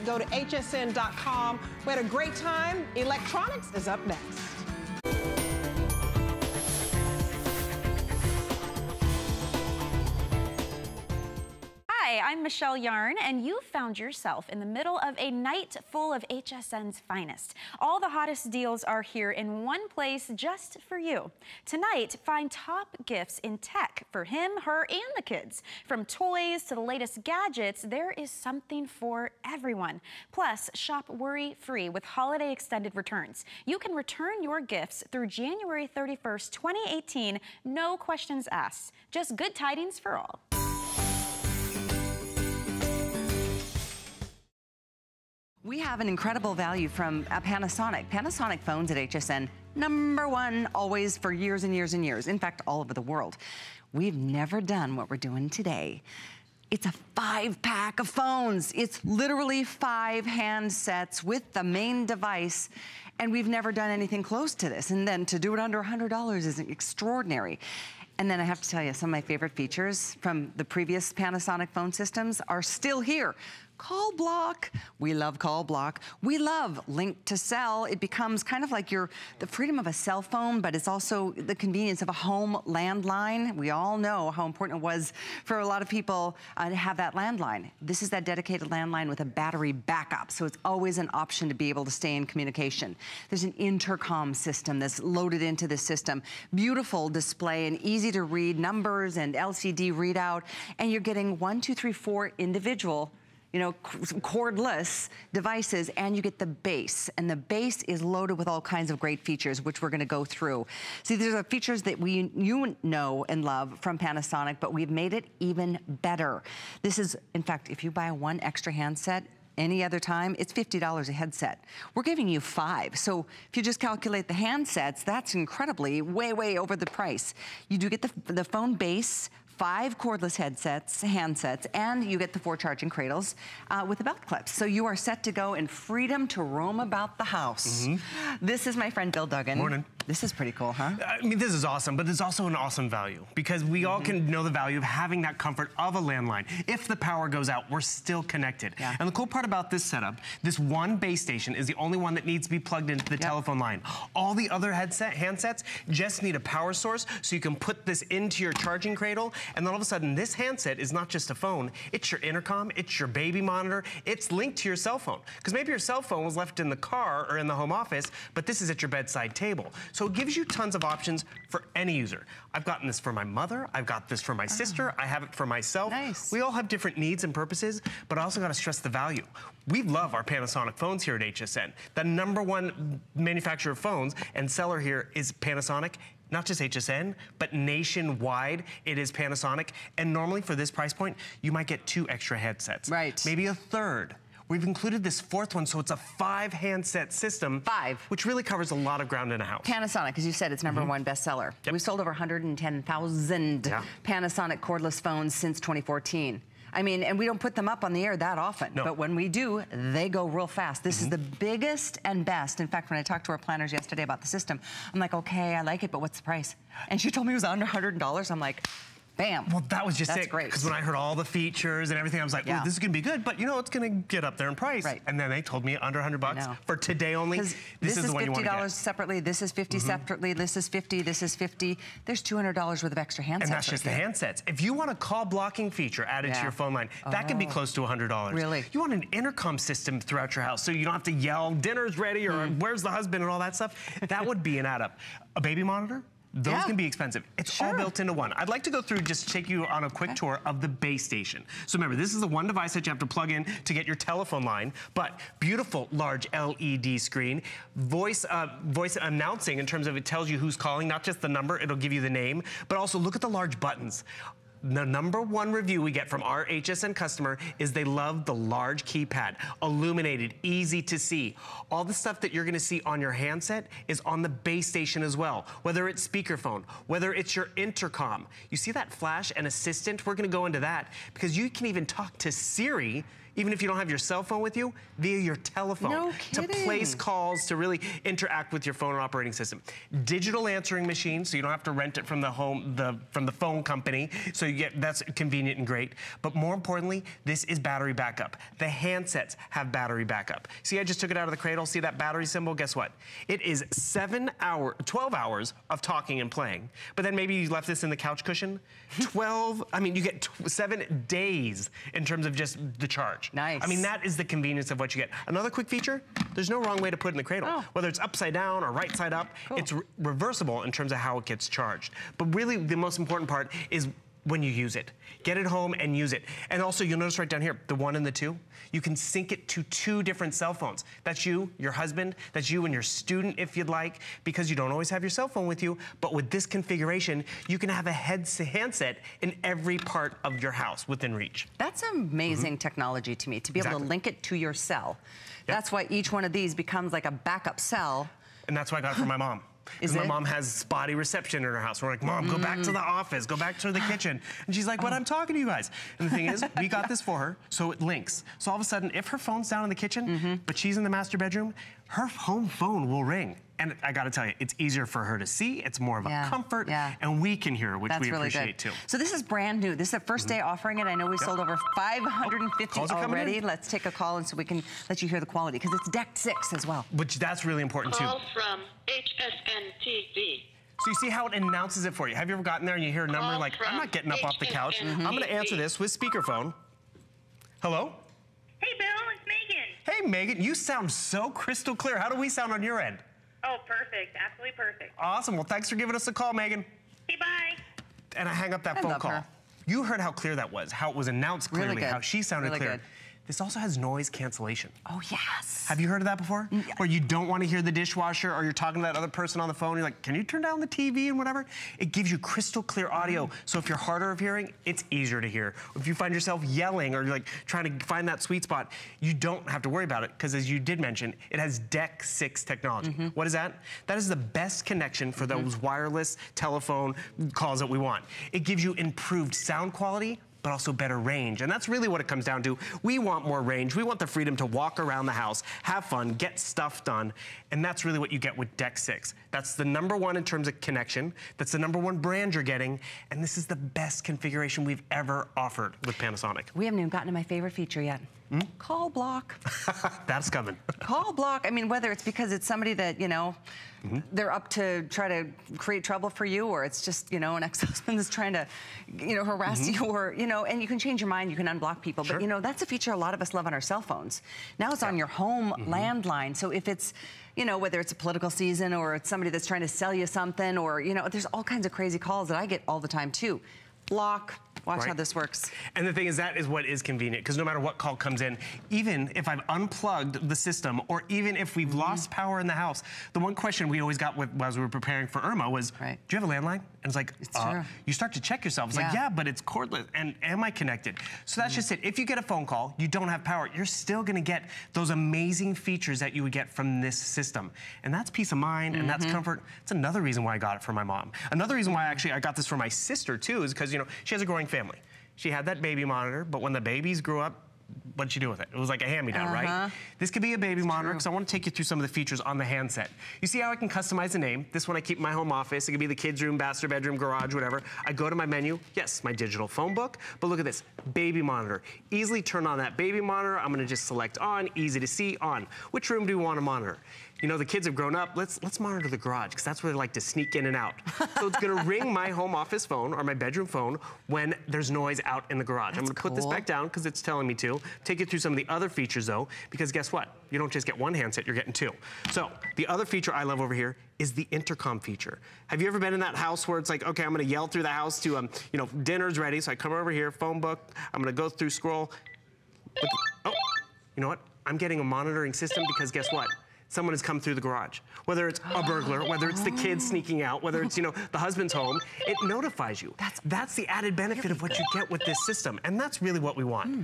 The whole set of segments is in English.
Go to hsn.com. We had a great time. Electronics is up next. I'm Michelle Yarn, and you found yourself in the middle of a night full of HSN's finest. All the hottest deals are here in one place just for you. Tonight, find top gifts in tech for him, her, and the kids. From toys to the latest gadgets, there is something for everyone. Plus, shop worry-free with holiday extended returns. You can return your gifts through January 31st, 2018, no questions asked. Just good tidings for all. We have an incredible value from uh, Panasonic. Panasonic phones at HSN, number one always for years and years and years. In fact, all over the world. We've never done what we're doing today. It's a five pack of phones. It's literally five handsets with the main device. And we've never done anything close to this. And then to do it under $100 is extraordinary. And then I have to tell you, some of my favorite features from the previous Panasonic phone systems are still here. Call block. We love call block. We love link to cell. It becomes kind of like your the freedom of a cell phone, but it's also the convenience of a home landline. We all know how important it was for a lot of people uh, to have that landline. This is that dedicated landline with a battery backup, so it's always an option to be able to stay in communication. There's an intercom system that's loaded into the system. Beautiful display and easy to read numbers and LCD readout, and you're getting one, two, three, four individual you know, cordless devices and you get the base. And the base is loaded with all kinds of great features, which we're gonna go through. See, these are features that we you know and love from Panasonic, but we've made it even better. This is, in fact, if you buy one extra handset, any other time, it's $50 a headset. We're giving you five. So if you just calculate the handsets, that's incredibly way, way over the price. You do get the, the phone base, five cordless headsets, handsets, and you get the four charging cradles uh, with the belt clips. So you are set to go in freedom to roam about the house. Mm -hmm. This is my friend Bill Duggan. Morning. This is pretty cool, huh? I mean, this is awesome, but it's also an awesome value because we mm -hmm. all can know the value of having that comfort of a landline. If the power goes out, we're still connected. Yeah. And the cool part about this setup, this one base station is the only one that needs to be plugged into the yep. telephone line. All the other headset handsets just need a power source so you can put this into your charging cradle and then all of a sudden this handset is not just a phone, it's your intercom, it's your baby monitor, it's linked to your cell phone. Because maybe your cell phone was left in the car or in the home office, but this is at your bedside table. So it gives you tons of options for any user. I've gotten this for my mother. I've got this for my uh-huh. sister. Oh. I have it for myself. Nice. We all have different needs and purposes, but I also got to stress the value. We love our Panasonic phones here at HSN. The number one manufacturer of phones and seller here is Panasonic not just HSN, but nationwide, it is Panasonic. And normally for this price point, you might get two extra headsets. Right. Maybe a third. We've included this fourth one, so it's a five handset system. Five. Which really covers a lot of ground in a house. Panasonic, as you said, it's number mm -hmm. one bestseller. Yep. We've sold over 110,000 yeah. Panasonic cordless phones since 2014. I mean, and we don't put them up on the air that often, no. but when we do, they go real fast. This mm -hmm. is mm-hmm. the biggest and best. In fact, when I talked to our planners yesterday about the system, I'm like, okay, I like it, but what's the price? And she told me it was under $100. I'm like, Bam. Well, that was just That's it. great. Because when I heard all the features and everything, I was like, well, this is going to be good, but you know, it's going to get up there in price. Right. And then they told me under 100 bucks for today only. This, this is, is $50 separately, this is 50 mm -hmm. separately, this is 50, this is 50. There's $200 worth of extra handsets. And that's just the handsets. If you want a call blocking feature added yeah. to your phone line, that oh. can be oh. close to $100. Really? You want an intercom system throughout your house so you don't have to yell, dinner's ready, or mm. where's the husband and all that stuff. That would be an add up. A baby monitor? Those yeah. can be expensive. It's sure. all built into one. I'd like to go through, just take you on a quick okay. tour of the base station. So remember, this is the one device that you have to plug in to get your telephone line, but beautiful large LED screen, voice uh, voice announcing in terms of it tells you who's calling, not just the number, it'll give you the name, but also look at the large buttons the number one review we get from our HSN customer is they love the large keypad, illuminated, easy to see. All the stuff that you're gonna see on your handset is on the base station as well, whether it's speakerphone, whether it's your intercom. You see that flash and assistant? We're gonna go into that because you can even talk to Siri even if you don't have your cell phone with you, via your telephone. No to place calls, to really interact with your phone operating system. Digital answering machine, so you don't have to rent it from the home, the from the phone company. So you get that's convenient and great. But more importantly, this is battery backup. The handsets have battery backup. See, I just took it out of the cradle. See that battery symbol? Guess what? It is seven hour, 12 hours of talking and playing. But then maybe you left this in the couch cushion. 12, I mean, you get seven days in terms of just the charge. Nice. I mean, that is the convenience of what you get. Another quick feature, there's no wrong way to put it in the cradle. Oh. Whether it's upside down or right side up, it's re- reversible in terms of how it gets charged. But really, the most important part is when you use it. Get it home and use it. And also, you'll notice right down here, the one and the two, you can sync it to two different cell phones. That's you, your husband, that's you and your student if you'd like, because you don't always have your cell phone with you. But with this configuration, you can have a heads handset in every part of your house within reach. That's amazing technology to me, to be able Mm-hmm. To link it to your cell. Yep. That's why each one of these becomes like a backup cell. And that's what I got from my mom. Is Because my it? mom has spotty reception in her house. We're like, Mom, go back to Mm. the office, go back to the kitchen. And she's like, but I'm talking to you guys. And the thing is, we got this for her, so it links. So all of a sudden, if her phone's down in the kitchen, Mm-hmm. but she's in the master bedroom, her home phone will ring. And I gotta tell you, it's easier for her to see, it's more of a Yeah, comfort, yeah. and we can hear, which That's we really appreciate good. too. Mm-hmm. So this is brand new. This is the 1st day offering it. I know we sold over 550 calls are coming already. Let's take a call and so we can let you hear the quality because it's DECT six as well. Which that's really important too. Call from HSN TV. So you see how it announces it for you. Have you ever gotten there and you hear a number Call like, I'm not getting up off the couch. HSN I'm gonna answer this with speakerphone. Hello? Hey, Bill, it's Megan. Hey, Megan, you sound so crystal clear. How do we sound on your end? Oh, perfect. Absolutely perfect. Awesome. Well, thanks for giving us a call, Megan. Hey, bye. And I hang up that I phone call. her. You heard how clear that was, how it was announced clearly, good. how she sounded Really clear. good. This also has noise cancellation. Oh, yes. Have you heard of that before? Mm, Where you don't want to hear the dishwasher or you're talking to that other person on the phone, you're like, can you turn down the TV and whatever? It gives you crystal clear audio. Mm. So if you're harder of hearing, it's easier to hear. If you find yourself yelling or you're like trying to find that sweet spot, you don't have to worry about it because as you did mention, it has DECT 6 technology. Mm-hmm. What is that? That is the best connection for mm-hmm. those wireless telephone calls that we want. It gives you improved sound quality, but also better range. And that's really what it comes down to. We want more range. We want the freedom to walk around the house, have fun, get stuff done. And that's really what you get with DECT 6. That's the number one in terms of connection. That's the number one brand you're getting. And this is the best configuration we've ever offered with Panasonic. We haven't even gotten to my favorite feature yet. Hmm? Call block. that's coming. Call block. I mean, whether it's because it's somebody that, you know, Mm-hmm. they're up to try to create trouble for you, or it's just, you know, an ex-husband that's trying to, you know, harass you, or, you know, and you can change your mind, you can unblock people. Sure. But, you know, that's a feature a lot of us love on our cell phones. Now it's on your home Mm-hmm. landline. So if it's, you know, whether it's a political season or it's somebody that's trying to sell you something, or, you know, there's all kinds of crazy calls that I get all the time too. Block. Watch how this works. And the thing is, that is what is convenient because no matter what call comes in, even if I've unplugged the system or even if we've mm-hmm. lost power in the house, the one question we always got with, as we were preparing for Irma was, Right. do you have a landline? And it's like, It's uh, you start to check yourself. It's like, Yeah. yeah, but it's cordless. And am I connected? So that's just it. If you get a phone call, you don't have power, you're still going to get those amazing features that you would get from this system. And that's peace of mind and that's comfort. It's another reason why I got it for my mom. Another reason why actually I got this for my sister too is because, you know, she has a growing family. She had that baby monitor, but when the babies grew up, what'd you do with it? It was like a hand-me-down, Uh-huh. right? This could be a baby monitor because I want to take you through some of the features on the handset. You see how I can customize the name? This one I keep in my home office. It could be the kids' room, master bedroom, garage, whatever. I go to my menu. Yes, my digital phone book. But look at this, baby monitor. Easily turn on that baby monitor. I'm going to just select on, easy to see, on. Which room do we want to monitor? You know, the kids have grown up. Let's let's monitor the garage because that's where they like to sneak in and out. so it's going to ring my home office phone or my bedroom phone when there's noise out in the garage. I'm going to put this back down because it's telling me to. Take you through some of the other features though, because guess what? You don't just get one handset, you're getting two. So the other feature I love over here is the intercom feature. Have you ever been in that house where it's like, okay, I'm gonna yell through the house to, um, you know, dinner's ready. So I come over here, phone book, I'm gonna go through, scroll. Look- oh, you know what? I'm getting a monitoring system because guess what? Someone has come through the garage. Whether it's a burglar, whether it's the kids sneaking out, whether it's, you know, the husband's home, it notifies you. That's That's the added benefit of what you get with this system. And that's really what we want. Hmm.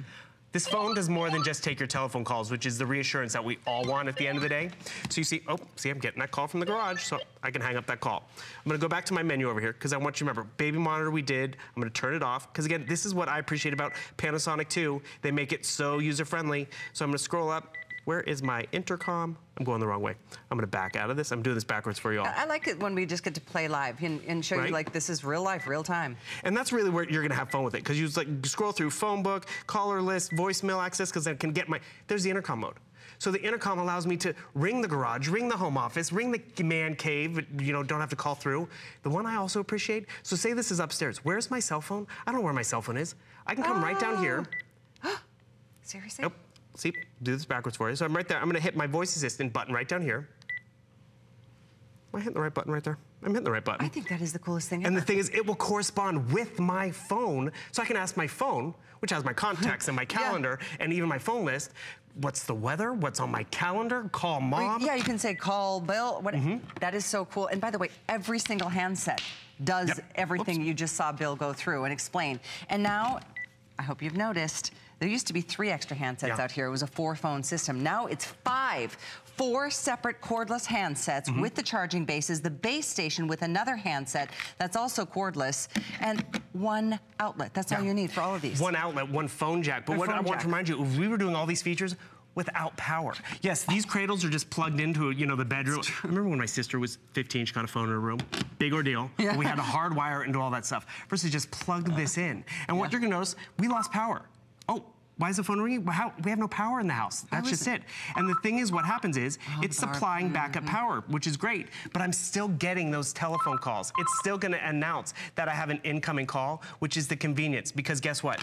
This phone does more than just take your telephone calls, which is the reassurance that we all want at the end of the day. So you see, oh, see, I'm getting that call from the garage, so I can hang up that call. I'm gonna go back to my menu over here, because I want you to remember, baby monitor we did, I'm gonna turn it off, because again, this is what I appreciate about Panasonic too. They make it so user-friendly. So I'm gonna scroll up, where is my intercom? I'm going the wrong way. I'm gonna back out of this. I'm doing this backwards for you all. I like it when we just get to play live and, and show Right. you like this is real life, real time. And that's really where you're gonna have fun with it, because you just like scroll through phone book, caller list, voicemail access, because I can get my, there's the intercom mode. So the intercom allows me to ring the garage, ring the home office, ring the man cave, you know, don't have to call through. The one I also appreciate, so say this is upstairs. Where's my cell phone? I don't know where my cell phone is. I can come right down here. Seriously? Nope. See, do this backwards for you. So I'm right there. I'm gonna hit my voice assistant button right down here. Am I hitting the right button right there? I'm hitting the right button. I think that is the coolest thing And ever. the thing is, it will correspond with my phone, so I can ask my phone, which has my contacts and my calendar, and even my phone list, what's the weather, what's on my calendar, call mom. Yeah, you can say call Bill. What? Mm-hmm. That is so cool. And by the way, every single handset does Yep. everything Whoops. you just saw Bill go through and explain. And now, I hope you've noticed, there used to be three extra handsets Yeah. out here. It was a four phone system. Now it's five. Four separate cordless handsets Mm-hmm. with the charging bases, the base station with another handset that's also cordless, and one outlet. That's all you need for all of these. One outlet, one phone jack. But what I want to remind you, if we were doing all these features without power. Yes, these cradles are just plugged into, you know, the bedroom. I remember when my sister was 15, she got a phone in her room. Big ordeal. Yeah. We had to hardwire it into all that stuff. Versus just plug this in. And what you're gonna notice, we lost power. Oh, why is the phone ringing? Well, how, we have no power in the house. That's just it. And the thing is, what happens is, it's Barb. supplying backup power, which is great, but I'm still getting those telephone calls. It's still gonna announce that I have an incoming call, which is the convenience, because guess what?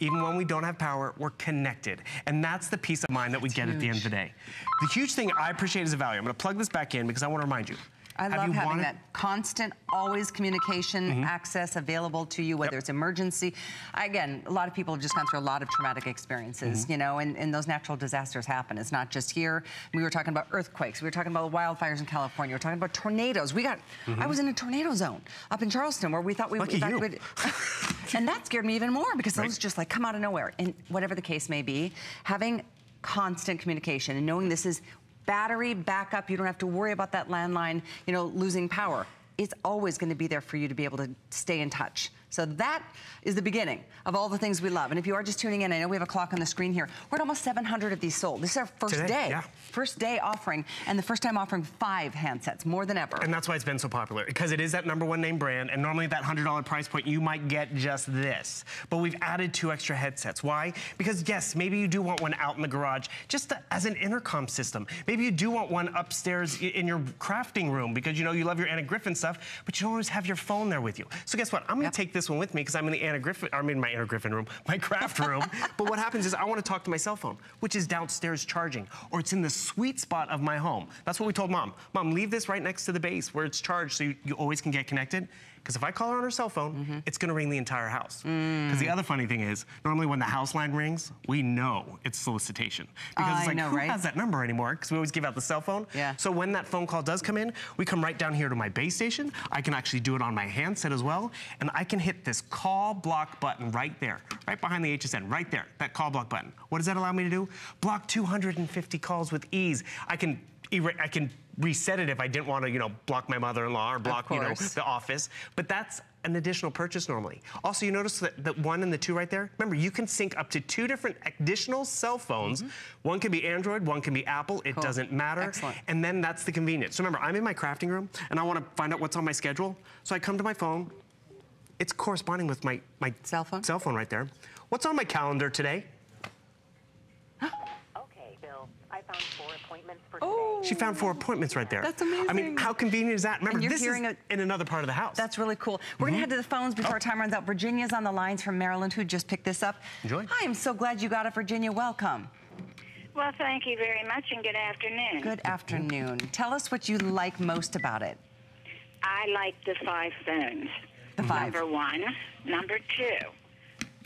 Even when we don't have power, we're connected. And that's the peace of mind that we get at the end of the day. The huge thing I appreciate is the value. I'm gonna plug this back in because I wanna remind you. I Have love having wanted- that constant, always communication mm-hmm. access available to you, whether Yep. it's emergency. Again, a lot of people have just gone through a lot of traumatic experiences, mm-hmm. you know, and, and those natural disasters happen. It's not just here. We were talking about earthquakes. We were talking about wildfires in California. We were talking about tornadoes. We got, I mm-hmm. was in a tornado zone up in Charleston where we thought we Lucky you. evacuated. and that scared me even more because Right. those just like come out of nowhere. And whatever the case may be, having constant communication and knowing this is battery backup, you don't have to worry about that landline, you know, losing power. It's always going to be there for you to be able to stay in touch. So that is the beginning of all the things we love. And if you are just tuning in, I know we have a clock on the screen here. We're at almost 700 of these sold. This is our first Today, day. yeah. First day offering, and the first time offering five handsets, more than ever. And that's why it's been so popular, because it is that number one name brand, and normally at that $100 price point, you might get just this. But we've added two extra headsets. Why? Because yes, maybe you do want one out in the garage, just to- as an intercom system. Maybe you do want one upstairs in your crafting room, because you know you love your Anna Griffin stuff, but you don't always have your phone there with you. So guess what? I'm gonna Yep. take this one with me, because I'm in the Anna Griffin, I'm in my Anna Griffin room, my craft room. but what happens is I wanna talk to my cell phone, which is downstairs charging, or it's in the sweet spot of my home. That's what we told mom. Mom, leave this right next to the base where it's charged so you, you always can get connected. Because if I call her on her cell phone, Mm-hmm. it's gonna ring the entire house. Because Mm. the other funny thing is, normally when the house line rings, we know it's solicitation. Because it's I like, know, who right? has that number anymore? Because we always give out the cell phone. Yeah. So when that phone call does come in, we come right down here to my base station. I can actually do it on my handset as well. And I can hit this call block button right there, right behind the HSN, right there, that call block button. What does that allow me to do? Block 250 calls with ease. I can, I can reset it if I didn't want to, you know, block my mother-in-law or block, you know, the office. But that's an additional purchase normally. Also, you notice that the one and the two right there? Remember, you can sync up to two different additional cell phones. Mm-hmm. One can be Android, one can be Apple. It Cool. doesn't matter. Excellent. And then that's the convenience. So remember, I'm in my crafting room and I want to find out what's on my schedule. So I come to my phone. It's corresponding with my, my Cell phone? Cell phone right there. What's on my calendar today? Okay, Bill. I found four appointments for Oh. She found four appointments right there. That's amazing. I mean, how convenient is that? Remember, you're this hearing is it- in another part of the house. That's really cool. We're gonna mm-hmm. head to the phones before Oh. time runs out. Virginia's on the lines from Maryland who just picked this up. Enjoy. Hi, I'm so glad you got it, Virginia. Welcome. Well, thank you very much and good afternoon. Good afternoon. Tell us what you like most about it. I like the five phones. The five. Number one. Number two.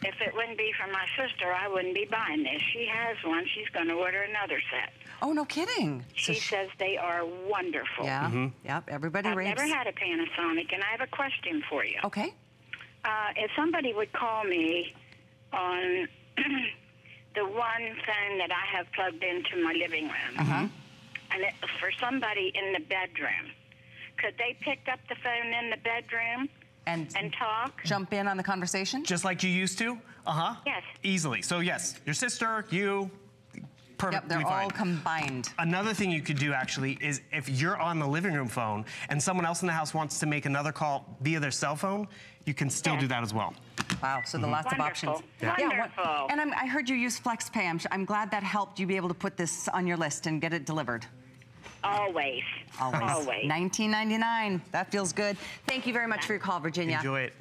If it wouldn't be for my sister, I wouldn't be buying this. She has one. She's going to order another set. Oh, no kidding. So She sh- says they are wonderful. yeah, yep, everybody I've raves. never had a Panasonic, and I have a question for you. Okay. Uh, if somebody would call me on the one phone that I have plugged into my living room. Uh-huh. And it, for somebody in the bedroom, could they pick up the phone in the bedroom And, and talk? jump in on the conversation? Just like you used to? Uh-huh. Yes. Easily. So yes, your sister, you, perfectly Yep, they're fine. all combined. Another thing you could do actually is if you're on the living room phone and someone else in the house wants to make another call via their cell phone, you can still Yeah. do that as well. Wow, so the lots of options. Yeah. what- Wonderful. and I'm, I heard you use FlexPay. I'm, I'm glad that helped you be able to put this on your list and get it delivered. Always. Always. Always. 19.99. That feels good. Thank you very much for your call, Virginia. Enjoy it.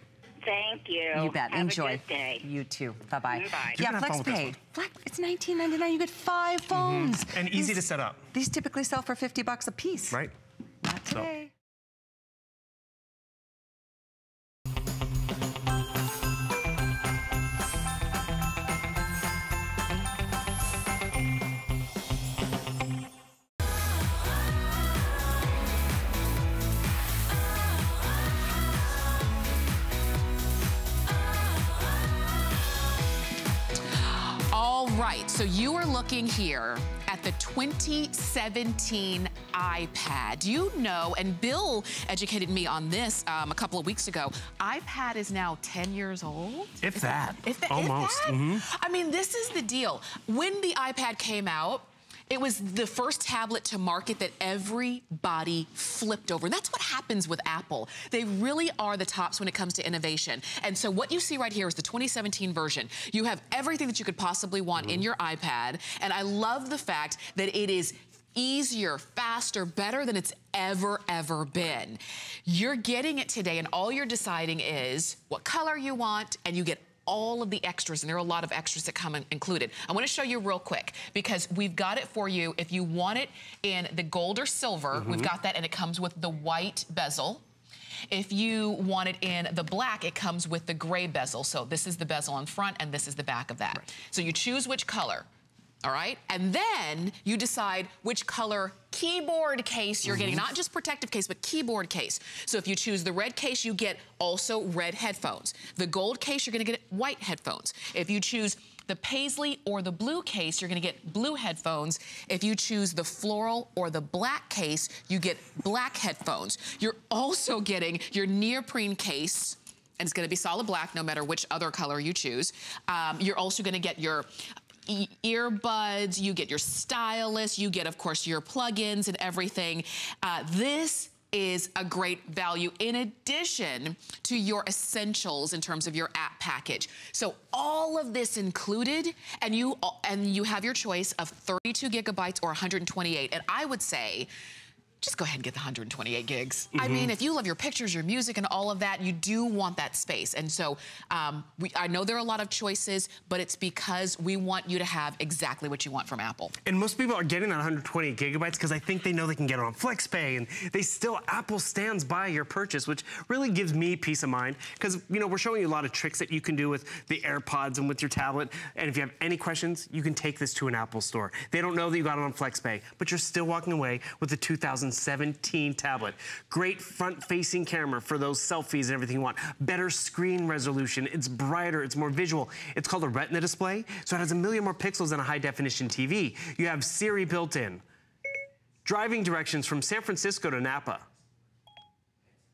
Thank you. You bet. Have Enjoy. A good day. You too. Bye bye. Bye. Yeah, can have fun with this FlexPay. Flex, it's 19.99. You get five phones mm-hmm. And easy to set up. These typically sell for 50 bucks a piece. Right? Not So- today. All so you are looking here at the 2017 iPad. You know, and Bill educated me on this um, a couple of weeks ago. iPad is now 10 years old. If that. If that, Almost. If that? Mhm. I mean, this is the deal. When the iPad came out, it was the first tablet to market that everybody flipped over. That's what happens with Apple. They really are the tops when it comes to innovation. And so what you see right here is the 2017 version. You have everything that you could possibly want in mm-hmm. your iPad. And I love the fact that it is easier, faster, better than it's ever, ever been. You're getting it today, and all you're deciding is what color you want, and you get all of the extras, and there are a lot of extras that come in included. I want to show you real quick because we've got it for you. If you want it in the gold or silver, we've mm-hmm. got that, and it comes with the white bezel. If you want it in the black, it comes with the gray bezel. So this is the bezel on front, and this is the back of that. So you choose which color. All right, and then you decide which color keyboard case you're getting, not just protective case, but keyboard case. So if you choose the red case, you get also red headphones. The gold case, you're gonna get white headphones. If you choose the paisley or the blue case, you're gonna get blue headphones. If you choose the floral or the black case, you get black headphones. You're also getting your neoprene case, and it's gonna be solid black no matter which other color you choose. Um, you're also gonna get your e- earbuds, you get your stylus, you get, of course, your plugins and everything. Uh, this is a great value in addition to your essentials in terms of your app package. So all of this included, and you and you have your choice of 32 gigabytes or 128. And I would say, just go ahead and get the 128 gigs. I mean, if you love your pictures, your music, and all of that, you do want that space. And so um, we, I know there are a lot of choices, but it's because we want you to have exactly what you want from Apple. And most people are getting that 128 gigabytes because I think they know they can get it on FlexPay and they still, Apple stands by your purchase, which really gives me peace of mind because, you know, we're showing you a lot of tricks that you can do with the AirPods and with your tablet. And if you have any questions, you can take this to an Apple store. They don't know that you got it on FlexPay, but you're still walking away with the 2017 tablet. Great front-facing camera for those selfies and everything you want. Better screen resolution. It's brighter, it's more visual. It's called a Retina display, so it has a million more pixels than a high-definition TV. You have Siri built in. Driving directions from San Francisco to Napa.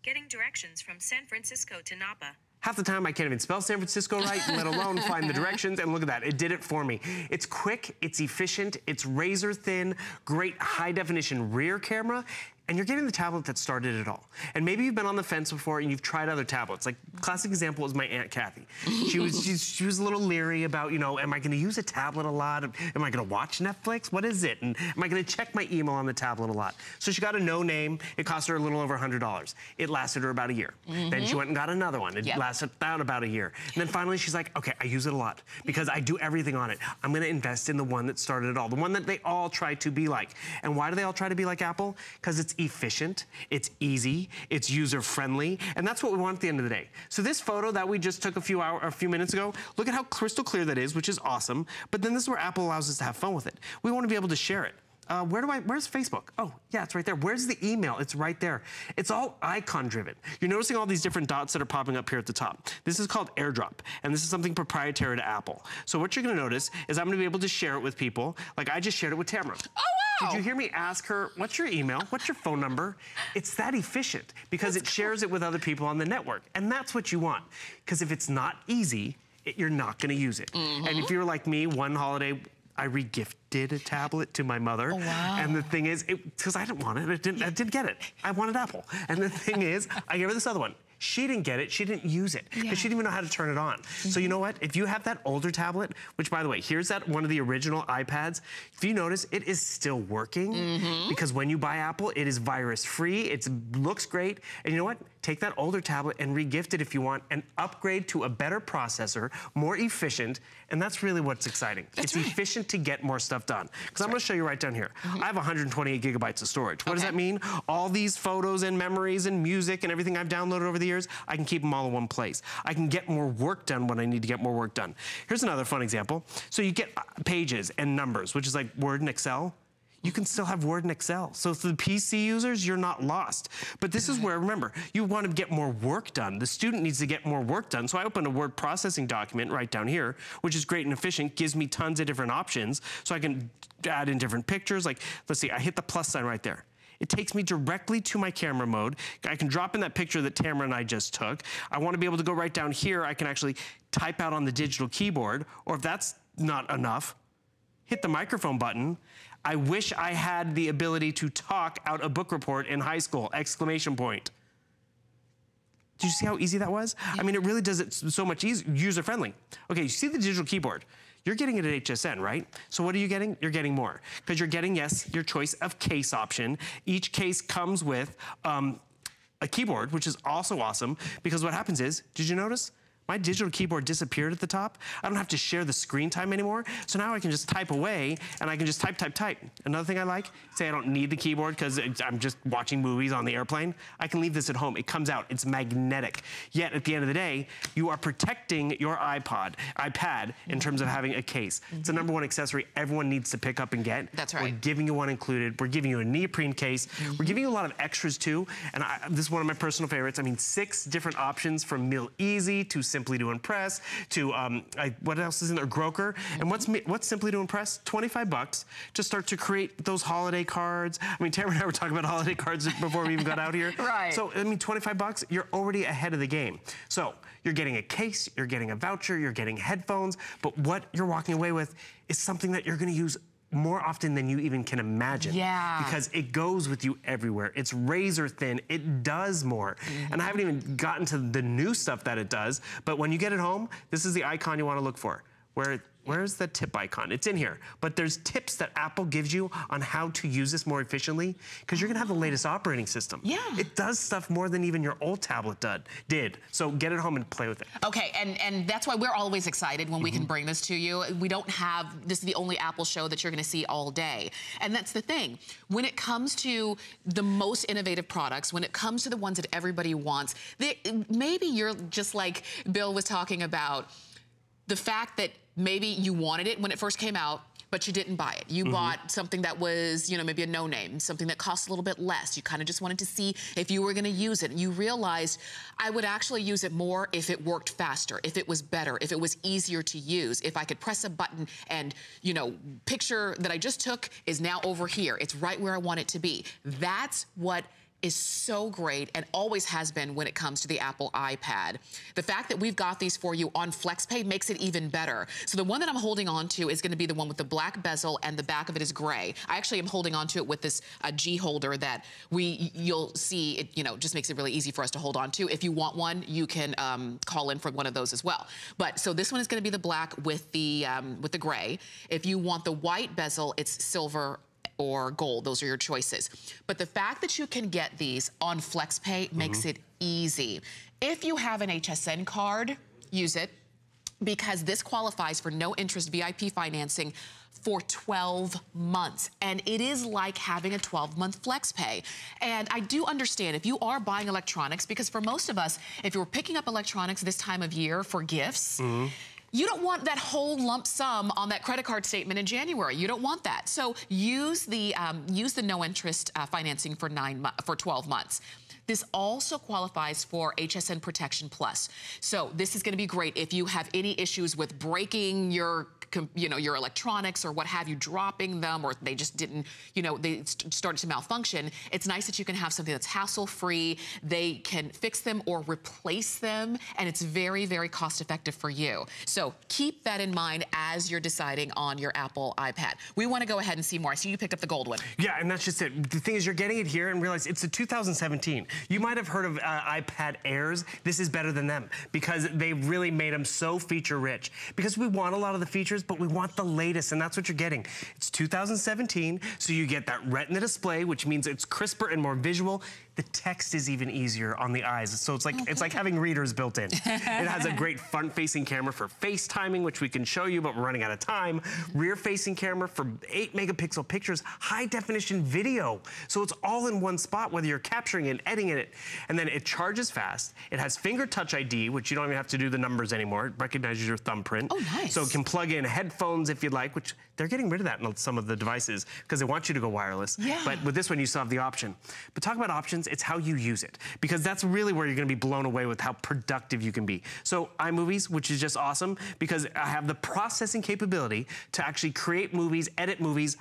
Getting directions from San Francisco to Napa. Half the time I can't even spell San Francisco right, let alone find the directions. And look at that, it did it for me. It's quick, it's efficient, it's razor thin, great high definition rear camera. And you're getting the tablet that started it all. And maybe you've been on the fence before and you've tried other tablets. Like classic example is my Aunt Kathy. She was she's, she was a little leery about, you know, am I gonna use a tablet a lot? Am I gonna watch Netflix? What is it? And am I gonna check my email on the tablet a lot? So she got a no name. It cost her a little over $100. It lasted her about a year. Then she mm-hmm. went and got another one. It Yep. lasted out about a year. And then finally she's like, okay, I use it a lot because I do everything on it. I'm gonna invest in the one that started it all, the one that they all try to be like. And why do they all try to be like Apple? Because it's efficient, it's easy, it's user friendly, and that's what we want at the end of the day. So this photo that we just took a few hour, a few minutes ago, look at how crystal clear that is, which is awesome. But then this is where Apple allows us to have fun with it. We want to be able to share it. Uh, where do I, where's Facebook? Oh, yeah, it's right there. Where's the email? It's right there. It's all icon driven. You're noticing all these different dots that are popping up here at the top. This is called AirDrop, and this is something proprietary to Apple. So what you're gonna notice is I'm gonna be able to share it with people. Like I just shared it with Tamara. Oh, wow. Did you hear me ask her, what's your email? What's your phone number? It's that efficient because it shares it with other people on the network. And that's what you want. Because if it's not easy, it, you're not gonna use it. And if you're like me, one holiday, I regifted a tablet to my mother. Oh, wow. And the thing is, because I didn't want it, I didn't, I didn't get it. I wanted Apple. And the thing is, I gave her this other one. She didn't get it, she didn't use it, because Yeah. she didn't even know how to turn it on. So you mm-hmm. know what? If you have that older tablet, which by the way, here's that one of the original iPads. If you notice, it is still working mm-hmm. because when you buy Apple, it is virus free, it looks great. And you know what? Take that older tablet and regift it if you want and upgrade to a better processor, more efficient, and that's really what's exciting. it's right. efficient to get more stuff done. Because I'm gonna show you right down here. I have 128 gigabytes of storage. What does that mean? All these photos and memories and music and everything I've downloaded over the years, I can keep them all in one place. I can get more work done when I need to get more work done. Here's another fun example. So you get uh, pages and numbers, which is like Word and Excel. You can still have Word and Excel. So for the PC users, you're not lost. But this is where, remember, you want to get more work done. The student needs to get more work done. So I open a word processing document right down here, which is great and efficient, gives me tons of different options. So I can add in different pictures. Like, let's see, I hit the plus sign right there. It takes me directly to my camera mode. I can drop in that picture that Tamara and I just took. I want to be able to go right down here. I can actually type out on the digital keyboard, or if that's not enough, hit the microphone button. I wish I had the ability to talk out a book report in high school, exclamation point. Did you see how easy that was? I mean, it really does it so much easier, user friendly. Okay, you see the digital keyboard. You're getting it at HSN, right? So what are you getting? You're getting more. Because you're getting, yes, your choice of case option. Each case comes with um, a keyboard, which is also awesome because what happens is, did you notice? My digital keyboard disappeared at the top. I don't have to share the screen time anymore. So now I can just type away and I can just type, type, type. Another thing I like, say I don't need the keyboard because I'm just watching movies on the airplane. I can leave this at home. It comes out, it's magnetic. Yet at the end of the day, you are protecting your iPod, iPad in terms of having a case. It's the mm-hmm. number one accessory everyone needs to pick up and get. That's right. We're giving you one included. We're giving you a neoprene case. We're mm-hmm. giving you a lot of extras too. And I, this is one of my personal favorites. I mean, six different options from Meal Easy to Simply to Impress to um, I, what else is in there? Grokker. And what's what's Simply to Impress? 25 bucks to start to create those holiday cards. I mean, Tamara and I were talking about holiday cards before we even got out here. Right. So I mean, 25 bucks, you're already ahead of the game. So you're getting a case, you're getting a voucher, you're getting headphones, but what you're walking away with is something that you're gonna use more often than you even can imagine. Yeah. Because it goes with you everywhere. It's razor thin. It does more. And I haven't even gotten to the new stuff that it does, but when you get it home, this is the icon you wanna look for. Where Where's the tip icon? It's in here. But there's tips that Apple gives you on how to use this more efficiently because you're gonna have the latest operating system. Yeah. It does stuff more than even your old tablet did. did. So get it home and play with it. Okay, and, and that's why we're always excited when we Mm-hmm. can bring this to you. We don't have, this is the only Apple show that you're gonna see all day. And that's the thing. When it comes to the most innovative products, when it comes to the ones that everybody wants, they, maybe you're just like Bill was talking about, the fact that maybe you wanted it when it first came out, but you didn't buy it. You mm-hmm. bought something that was, you know, maybe a no name, something that cost a little bit less. You kind of just wanted to see if you were going to use it. And you realized I would actually use it more if it worked faster, if it was better, if it was easier to use, if I could press a button and, you know, picture that I just took is now over here. It's right where I want it to be. That's what is so great and always has been when it comes to the Apple iPad. The fact that we've got these for you on FlexPay makes it even better. So the one that I'm holding on to is gonna be the one with the black bezel and the back of it is gray. I actually am holding on to it with this uh, G holder that we, you'll see, it, you know, just makes it really easy for us to hold on to. If you want one, you can um, call in for one of those as well. But so this one is gonna be the black with the, um, with the gray. If you want the white bezel, it's silver or gold. Those are your choices. But the fact that you can get these on FlexPay mm-hmm. makes it easy. If you have an HSN card, use it because this qualifies for no interest VIP financing for 12 months. And it is like having a 12 month flex pay. And I do understand if you are buying electronics, because for most of us, if you're picking up electronics this time of year for gifts, mm-hmm. You don't want that whole lump sum on that credit card statement in January. You don't want that. So use the um, use the no interest uh, financing for nine for 12 months. This also qualifies for HSN Protection Plus. So this is going to be great if you have any issues with breaking your you know, your electronics or what have you, dropping them, or they just didn't, you know, they st started to malfunction. It's nice that you can have something that's hassle-free. They can fix them or replace them, and it's very, very cost-effective for you. So keep that in mind as you're deciding on your Apple iPad. We want to go ahead and see more. I see you picked up the gold one. Yeah, and that's just it. The thing is, you're getting it here and realize it's a 2017. You might have heard of uh, iPad Airs. This is better than them because they really made them so feature-rich. Because we want a lot of the features, but we want the latest, and that's what you're getting. It's 2017, so you get that retina display, which means it's crisper and more visual. The text is even easier on the eyes. So it's like oh, it's like having readers built in. it has a great front-facing camera for FaceTiming, which we can show you, but we're running out of time. Rear-facing camera for 8 megapixel pictures, high-definition video. So it's all in one spot, whether you're capturing it, editing it. And then it charges fast. It has finger touch ID, which you don't even have to do the numbers anymore. It recognizes your thumbprint. Oh, nice. So it can plug in headphones if you'd like, which they're getting rid of that in some of the devices because they want you to go wireless. Yeah. But with this one, you still have the option. But talk about options, it's how you use it because that's really where you're gonna be blown away with how productive you can be. So iMovies, which is just awesome because I have the processing capability to actually create movies, edit movies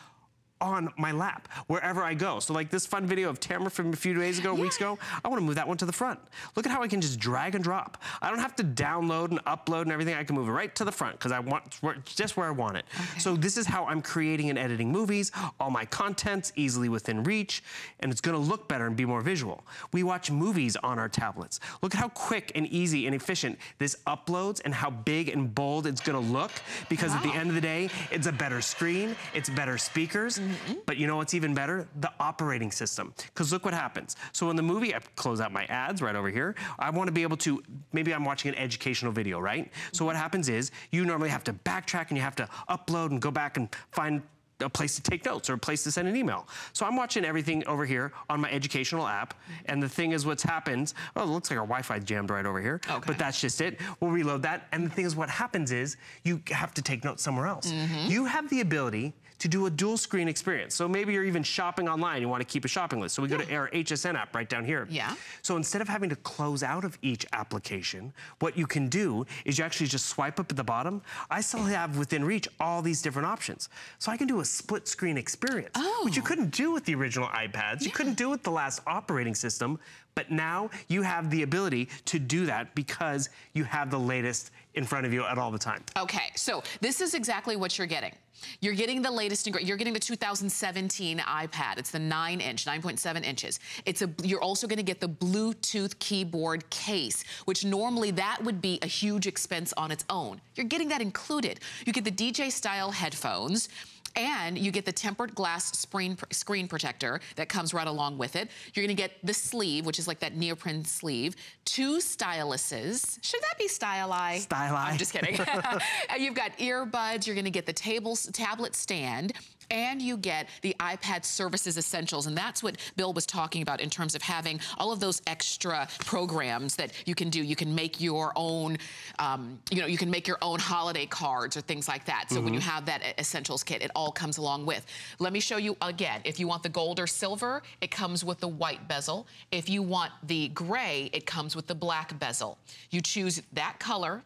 on my lap wherever I go. So like this fun video of Tamara from a few days ago, weeks ago, I wanna move that one to the front. Look at how I can just drag and drop. I don't have to download and upload and everything. I can move it right to the front because I want just where I want it. Okay. So this is how I'm creating and editing movies. All my content's easily within reach and it's gonna look better and be more visual. We watch movies on our tablets. Look at how quick and easy and efficient this uploads and how big and bold it's gonna look because wow. at the end of the day, it's a better screen, it's better speakers, Mm -hmm. But you know what's even better? The operating system. Because look what happens. So in the movie, I close out my ads right over here. I want to be able to, maybe I'm watching an educational video, right? So what happens is you normally have to backtrack and you have to upload and go back and find a place to take notes or a place to send an email. So I'm watching everything over here on my educational app. And the thing is what's happened, oh, it looks like our Wi-Fi jammed right over here. Okay. But that's just it. We'll reload that. And the thing is what happens is you have to take notes somewhere else. Mm -hmm. You have the ability to do a dual screen experience. So maybe you're even shopping online, you wanna keep a shopping list. So we yeah. go to our HSN app right down here. Yeah. So instead of having to close out of each application, what you can do is you actually just swipe up at the bottom. I still have within reach all these different options. So I can do a split screen experience, oh. which you oh. couldn't do with the original iPads. Yeah. You couldn't do with the last operating system, but now you have the ability to do that because you have the latest in front of you at all the time. Okay, so this is exactly what you're getting. You're getting the latest, and you're getting the 2017 iPad. It's the 9 inch, 9.7 inches. It's a, you're also gonna get the Bluetooth keyboard case, which normally that would be a huge expense on its own. You're getting that included. You get the DJ style headphones, and you get the tempered glass screen, screen protector that comes right along with it. You're gonna get the sleeve, which is like that neoprene sleeve, two styluses. Should that be styli? Styli. I'm just kidding. You've got earbuds, you're gonna get the table, tablet stand, and you get the iPad Services Essentials. And that's what Bill was talking about in terms of having all of those extra programs that you can do. You can make your own, um, you know, you can make your own holiday cards or things like that. So mm -hmm. when you mm-hmm. have that Essentials kit, it all comes along with. Let me show you again. If you want the gold or silver, it comes with the white bezel. If you want the gray, it comes with the black bezel. You choose that color.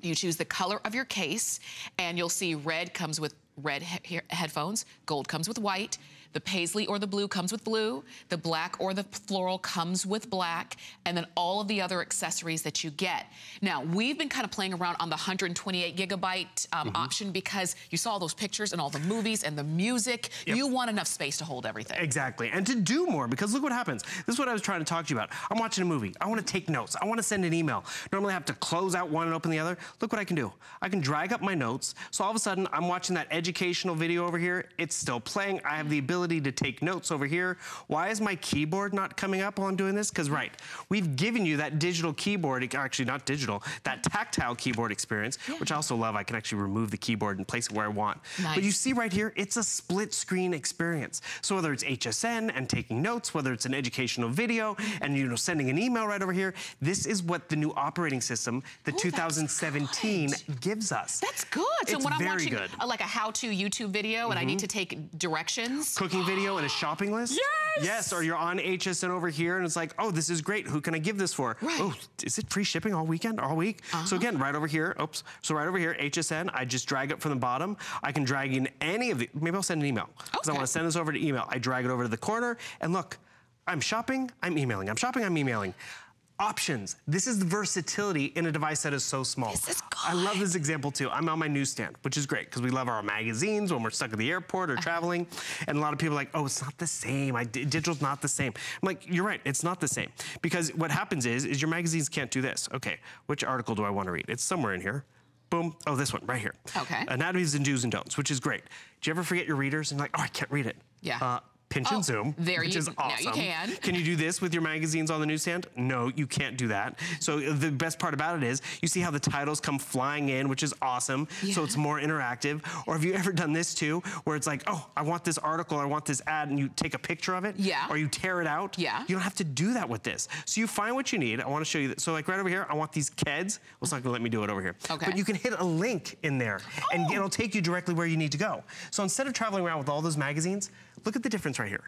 You choose the color of your case, and you'll see red comes with red he headphones. Gold comes with white. The paisley or the blue comes with blue. The black or the floral comes with black. And then all of the other accessories that you get. Now, we've been kind of playing around on the 128 gigabyte um, mm -hmm. option because you saw those pictures and all the movies and the music. Yep. You want enough space to hold everything. Exactly. And to do more, because look what happens. This is what I was trying to talk to you about. I'm watching a movie. I want to take notes. I want to send an email. Normally I have to close out one and open the other. Look what I can do. I can drag up my notes. So all of a sudden, I'm watching that educational video over here. It's still playing. I have the ability ability to take notes over here. Why is my keyboard not coming up while I'm doing this? Because right, we've given you that digital keyboard, actually not digital, that tactile keyboard experience, yeah. which I also love. I can actually remove the keyboard and place it where I want. Nice. But you see right here, it's a split screen experience. So whether it's HSN and taking notes, whether it's an educational video and you know sending an email right over here, this is what the new operating system, the Ooh, 2017, gives us. That's good. It's so when I'm watching good. A, like a how-to YouTube video mm -hmm. and I need mm-hmm. to take directions. Cooking video and a shopping list. Yes! Yes, or you're on HSN over here and it's like, oh, this is great. Who can I give this for? Right. Oh, is it free shipping all weekend, all week? Uh -huh. So again, right over here, oops. So right over here, HSN, I just drag it from the bottom. I can drag in any of the, maybe I'll send an email. Because okay. I want to send this over to email. I drag it over to the corner and look, I'm shopping, I'm emailing. I'm shopping, I'm emailing options. This is the versatility in a device that is so small. This is good. I love this example too. I'm on my newsstand, which is great because we love our magazines when we're stuck at the airport or uh-huh. traveling. And a lot of people are like, oh, it's not the same. I, digital's not the same. I'm like, you're right, it's not the same. Because what happens is, is your magazines can't do this. Okay, which article do I want to read? It's somewhere in here. Boom. Oh, this one right here. Okay. Anatomies and do's and don'ts, which is great. Do you ever forget your readers and like, oh, I can't read it? Yeah. Uh, pinch and oh, zoom, there which you, is awesome. Now you can. Can you do this with your magazines on the newsstand? No, you can't do that. So uh, the best part about it is you see how the titles come flying in, which is awesome. Yeah. So it's more interactive. Or have you ever done this too, where it's like, oh, I want this article, I want this ad, and you take a picture of it? Yeah. Or you tear it out? Yeah. You don't have to do that with this. So you find what you need. I want to show you that. So like right over here, I want these Keds. Well, it's not going to let me do it over here. Okay. But you can hit a link in there, oh. and it'll take you directly where you need to go. So instead of traveling around with all those magazines, look at the difference right here.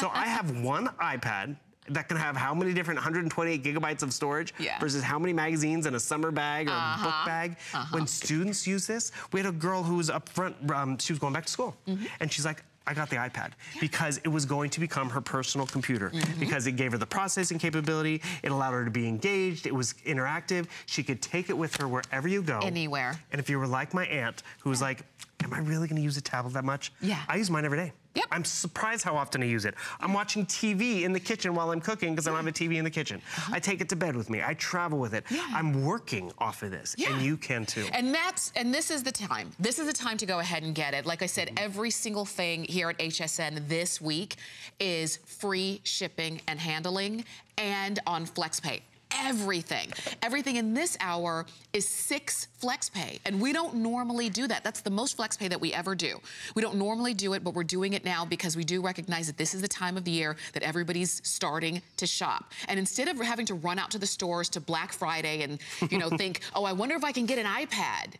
so I have one iPad that can have how many different 128 gigabytes of storage yeah. versus how many magazines in a summer bag or uh -huh. book bag. Uh -huh. When students use this, we had a girl who was up front, um, she was going back to school. Mm -hmm. And she's like, I got the iPad yeah. because it was going to become her personal computer mm -hmm. because it gave her the processing capability. It allowed her to be engaged. It was interactive. She could take it with her wherever you go. Anywhere. And if you were like my aunt who was like, am I really gonna use a tablet that much? Yeah. I use mine every day. Yep. I'm surprised how often I use it. I'm watching TV in the kitchen while I'm cooking because I don't have a TV in the kitchen. Uh -huh. I take it to bed with me. I travel with it. Yeah. I'm working off of this, yeah. and you can too. And that's and this is the time. This is the time to go ahead and get it. Like I said, every single thing here at HSN this week is free shipping and handling and on FlexPay everything. Everything in this hour is six flex pay, and we don't normally do that. That's the most flex pay that we ever do. We don't normally do it, but we're doing it now because we do recognize that this is the time of the year that everybody's starting to shop. And instead of having to run out to the stores to Black Friday and, you know, think, oh, I wonder if I can get an iPad.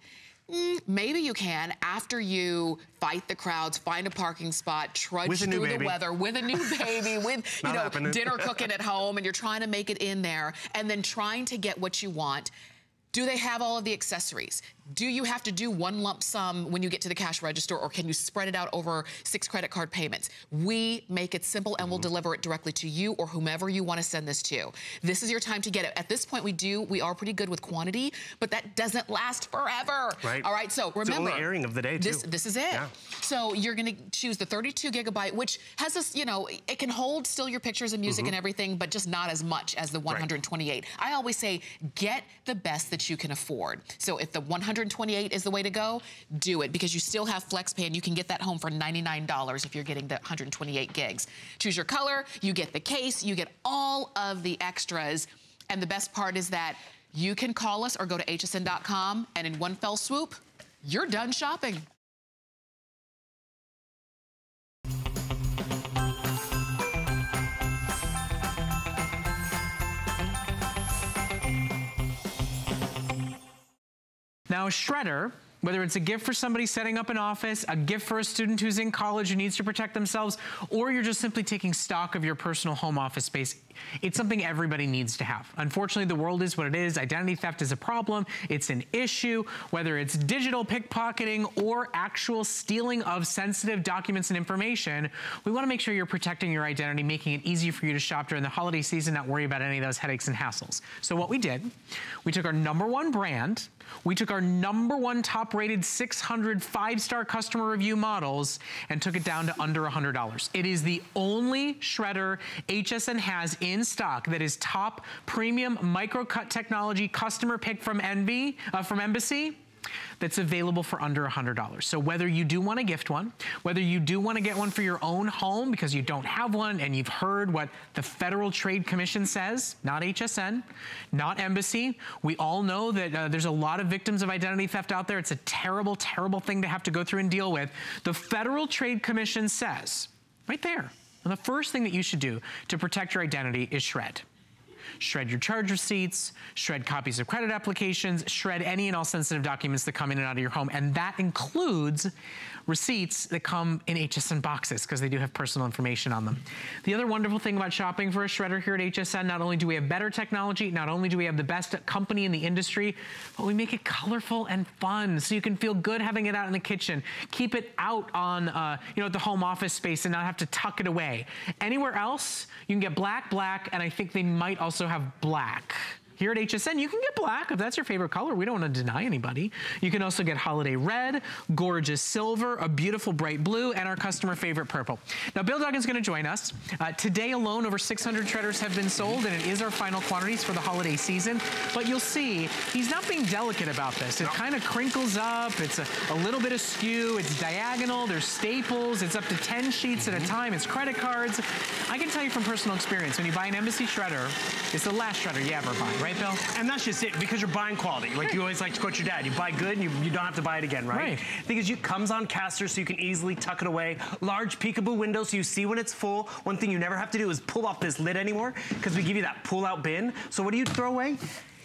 Mm, maybe you can after you fight the crowds, find a parking spot, trudge through the weather with a new baby, with you know happening. dinner cooking at home, and you're trying to make it in there, and then trying to get what you want. Do they have all of the accessories? Do you have to do one lump sum when you get to the cash register or can you spread it out over six credit card payments? We make it simple and we'll deliver it directly to you or whomever you want to send this to. This is your time to get it. At this point, we do, we are pretty good with quantity, but that doesn't last forever. Right. All right, so remember. It's the airing of the day, too. This, this is it. Yeah. So you're going to choose the 32 gigabyte, which has this, you know, it can hold still your pictures and music mm -hmm. and everything, but just not as much as the 128. Right. I always say, get the best that you can afford. So if the 128 is the way way to go, do it because you still have FlexPay and you can get that home for $99 if you're getting the 128 gigs. Choose your color, you get the case, you get all of the extras. And the best part is that you can call us or go to hsn.com and in one fell swoop, you're done shopping. Now, a shredder whether it's a gift for somebody setting up an office, a gift for a student who's in college who needs to protect themselves, or you're just simply taking stock of your personal home office space, it's something everybody needs to have. Unfortunately, the world is what it is. Identity theft is a problem. It's an issue, whether it's digital pickpocketing or actual stealing of sensitive documents and information. We wanna make sure you're protecting your identity, making it easy for you to shop during the holiday season, not worry about any of those headaches and hassles. So what we did, we took our number one brand, we took our number one top rated 600 five-star customer review models and took it down to under $100. It is the only shredder HSN has in stock that is top premium micro cut technology customer pick from Envy, uh, from Embassy that's available for under $100. So whether you do want to gift one, whether you do want to get one for your own home because you don't have one and you've heard what the Federal Trade Commission says, not HSN, not Embassy. We all know that uh, there's a lot of victims of identity theft out there. It's a terrible, terrible thing to have to go through and deal with. The Federal Trade Commission says, right there, the first thing that you should do to protect your identity is shred shred your charge receipts, shred copies of credit applications, shred any and all sensitive documents that come in and out of your home. And that includes receipts that come in HSN boxes because they do have personal information on them. The other wonderful thing about shopping for a shredder here at HSN, not only do we have better technology, not only do we have the best company in the industry, but we make it colorful and fun so you can feel good having it out in the kitchen. Keep it out on, uh, you know, the home office space and not have to tuck it away. Anywhere else, you can get black, black, and I think they might also have black. Here at HSN, you can get black if that's your favorite color. We don't want to deny anybody. You can also get holiday red, gorgeous silver, a beautiful bright blue, and our customer favorite purple. Now, Bill Duggan's going to join us. Uh, today alone, over 600 shredders have been sold, and it is our final quantities for the holiday season. But you'll see, he's not being delicate about this. It no. kind of crinkles up. It's a, a, little bit askew. It's diagonal. There's staples. It's up to 10 sheets mm -hmm. at a mm-hmm. time. It's credit cards. I can tell you from personal experience, when you buy an Embassy shredder, it's the last shredder you ever buy, right? Right, Bill? And that's just it, because you're buying quality. Like right. you always like to quote your dad, you buy good and you, you don't have to buy it again, right? Right. Because it comes on casters so you can easily tuck it away. Large peekaboo window so you see when it's full. One thing you never have to do is pull off this lid anymore because we give you that pull-out bin. So what do you throw away?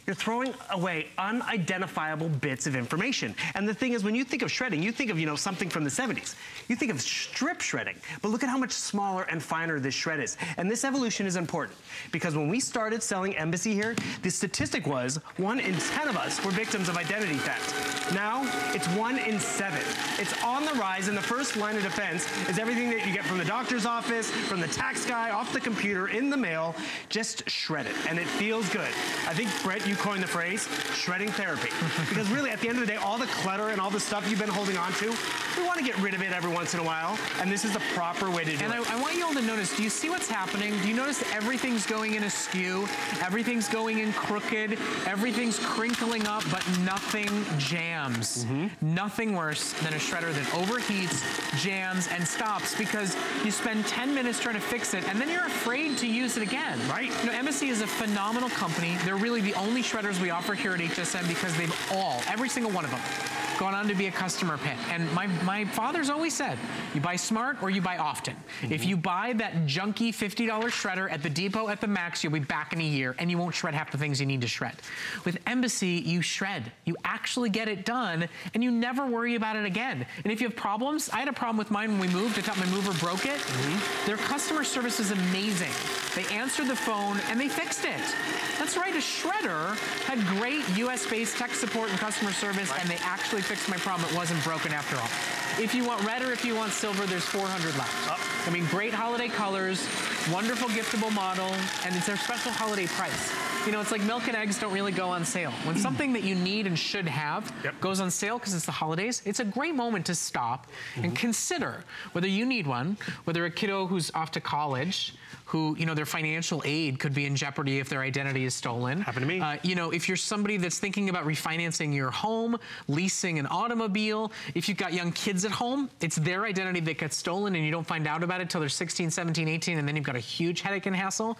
You're throwing away unidentifiable bits of information. And the thing is, when you think of shredding, you think of, you know, something from the 70s. You think of strip shredding, but look at how much smaller and finer this shred is. And this evolution is important because when we started selling Embassy here, the statistic was one in 10 of us were victims of identity theft. Now, it's one in seven. It's on the rise, and the first line of defense is everything that you get from the doctor's office, from the tax guy, off the computer, in the mail, just shred it, and it feels good. I think, Brett, you you coined the phrase, shredding therapy. because really, at the end of the day, all the clutter and all the stuff you've been holding on to, we want to get rid of it every once in a while, and this is the proper way to do and it. And I, I, want you all to notice, do you see what's happening? Do you notice everything's going in askew? Everything's going in crooked? Everything's crinkling up, but nothing jams. Mm -hmm. Nothing worse than a shredder that overheats, jams, and stops because you spend 10 minutes trying to fix it, and then you're afraid to use it again. Right. You know, Embassy is a phenomenal company. They're really the only shredders we offer here at HSN because they've all, every single one of them, gone on to be a customer pet. And my, my father's always said, you buy smart or you buy often. Mm -hmm. If you buy that junky $50 shredder at the depot at the max, you'll be back in a year and you won't shred half the things you need to shred. With Embassy, you shred. You actually get it done and you never worry about it again. And if you have problems, I had a problem with mine when we moved. I thought my mover broke it. Mm -hmm. Their customer service is amazing. They answered the phone and they fixed it. That's right, a shredder had great US-based tech support and customer service right. and they actually fixed my problem. It wasn't broken after all. If you want red or if you want silver, there's 400 left. Oh. I mean, great holiday colors, wonderful giftable model, and it's our special holiday price. You know, it's like milk and eggs don't really go on sale. When something that you need and should have yep. goes on sale because it's the holidays, it's a great moment to stop mm -hmm. and mm-hmm. consider whether you need one, whether a kiddo who's off to college, who, you know, their financial aid could be in jeopardy if their identity is stolen. Happened to me. Uh, you know, if you're somebody that's thinking about refinancing your home, leasing an automobile, if you've got young kids at home, it's their identity that gets stolen and you don't find out about it till they're 16, 17, 18, and then you've got a huge headache and hassle.